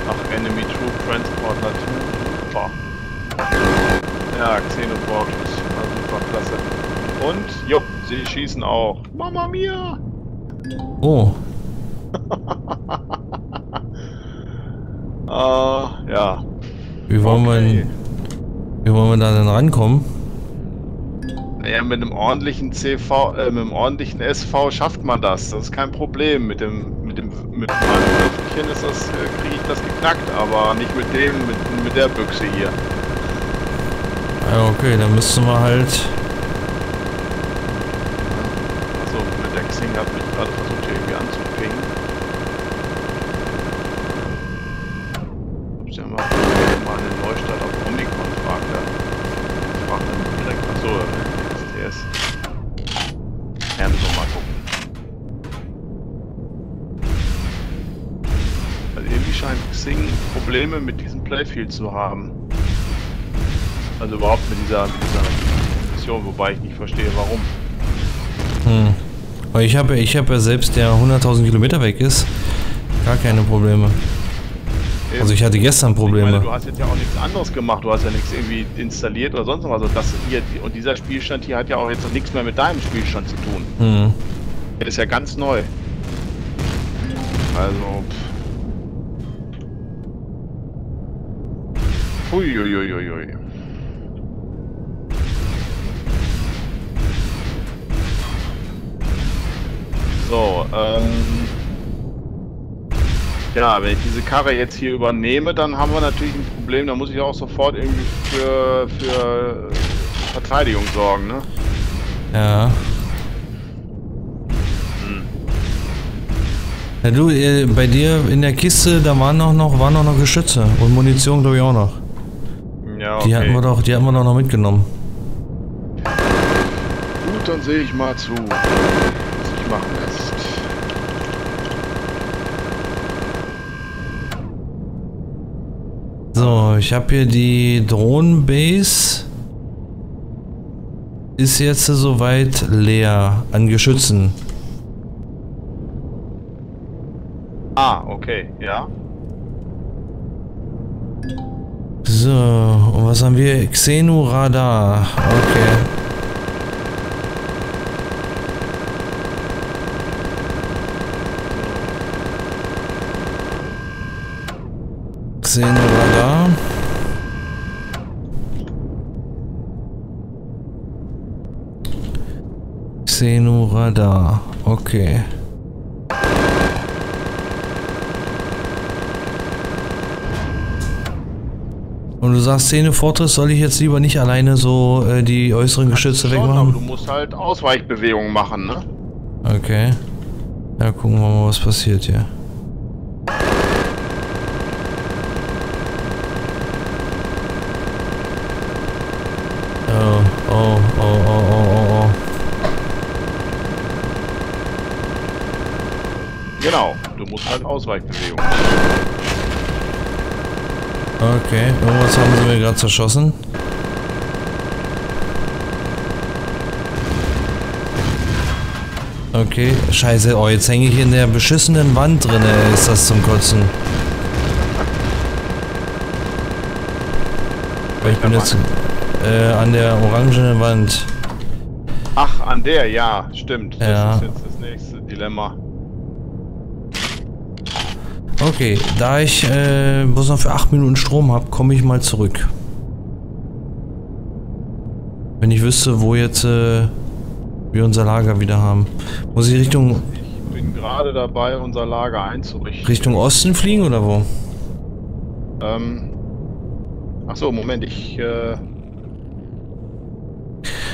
Ach, Enemy Troop Transporter. Super. Ja, Xenofort ist mal super klasse. Und, jo, sie schießen auch. Mama mia! Oh, Ah, ja. wie wollen, Okay. wir, wie wollen wir da denn rankommen? Naja, mit einem ordentlichen CV, äh, mit einem ordentlichen SV schafft man das. Das ist kein Problem. Mit dem, mit dem, mit Würfelchen ist das, äh, kriege ich das geknackt, aber nicht mit dem, mit, mit der Büchse hier. Ja, okay, dann müssten wir halt. Playfield zu haben. Also überhaupt mit dieser, mit dieser Mission, wobei ich nicht verstehe, warum. Hm. Weil ich habe ich hab ja selbst, der 100.000 Kilometer weg ist, gar keine Probleme. Also ich hatte gestern Ich meine, Probleme. du hast jetzt ja auch nichts anderes gemacht, du hast ja nichts irgendwie installiert oder sonst was. Also das hier, und dieser Spielstand hier hat ja auch jetzt noch nichts mehr mit deinem Spielstand zu tun. Hm. Der ist ja ganz neu. Also. pff. Uiuiuiui. So, ähm. Ja, wenn ich diese Karre jetzt hier übernehme, dann haben wir natürlich ein Problem. Da muss ich auch sofort irgendwie für, für Verteidigung sorgen, ne? Ja. Ja, du, äh, bei dir in der Kiste, da waren noch, noch, waren noch, noch Geschütze und Munition, glaube ich, auch noch. Ja, Die hatten wir doch, die hatten wir doch noch mitgenommen. Gut, dann sehe ich mal zu, was sich machen lässt. So, ich habe hier die Drohnenbase. Ist jetzt soweit leer an Geschützen. Ah, okay, ja. So, und was haben wir? Xenoradar. Okay. Xenoradar. Xenoradar. Okay. Und du sagst, Szenefortress soll ich jetzt lieber nicht alleine so äh, die äußeren Geschütze Schon, aber du wegmachen? musst halt Ausweichbewegungen machen, ne? Okay. Ja, gucken wir mal, was passiert hier. Oh, oh, oh, oh, oh, oh, oh. Genau, du musst halt Ausweichbewegungen machen. Okay, irgendwas haben sie mir gerade zerschossen. Okay, scheiße, oh, jetzt hänge ich in der beschissenen Wand drin, ey, ist das zum Kotzen. Ich bin jetzt äh, an der orangenen Wand. Ach, an der, ja, stimmt. Ja. Das ist jetzt das nächste Dilemma. Okay, da ich äh, bloß noch für 8 Minuten Strom habe, komme ich mal zurück. Wenn ich wüsste, wo jetzt äh, wir unser Lager wieder haben. Muss ich Richtung, Ich bin gerade dabei, unser Lager einzurichten. Richtung Osten fliegen oder wo? Ähm. Ach so, Moment, ich äh,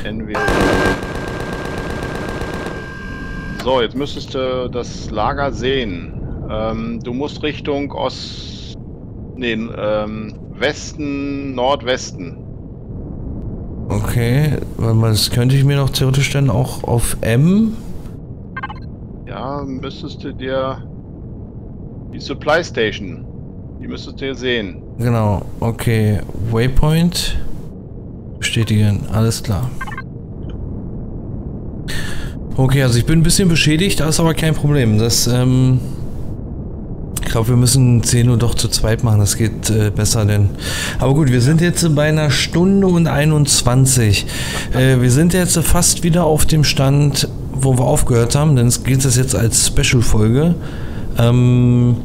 NW. So, jetzt müsstest du das Lager sehen. Ähm, du musst Richtung Ost, nee, ähm, Westen, Nordwesten. Okay, weil man das könnte ich mir doch theoretisch dann auch auf M. Ja, müsstest du dir. Die Supply Station. Die müsstest du hier sehen. Genau, okay. Waypoint. Bestätigen, alles klar. Okay, also ich bin ein bisschen beschädigt, das ist aber kein Problem. Das, ähm, glaube, wir müssen 10 Uhr doch zu zweit machen, das geht äh, besser, denn. Aber gut, wir sind jetzt bei einer Stunde und 21. Äh, wir sind jetzt fast wieder auf dem Stand, wo wir aufgehört haben, denn es geht das jetzt als Special-Folge. Ähm,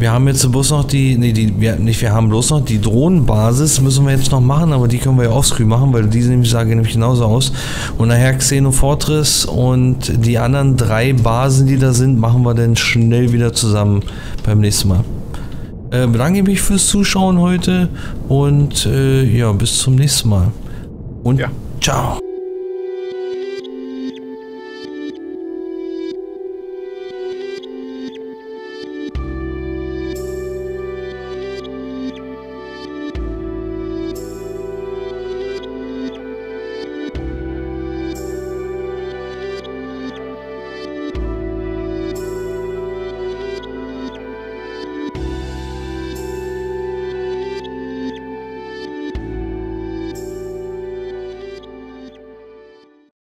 wir haben jetzt bloß noch die, nee, die, wir, nicht, wir haben bloß noch die Drohnenbasis, müssen wir jetzt noch machen, aber die können wir ja offscreen machen, weil diese nämlich sage nämlich genauso aus. Und nachher Xenofortress und die anderen drei Basen, die da sind, machen wir dann schnell wieder zusammen beim nächsten Mal. Äh, bedanke mich fürs Zuschauen heute und äh, ja, bis zum nächsten Mal. Und Ja. ciao.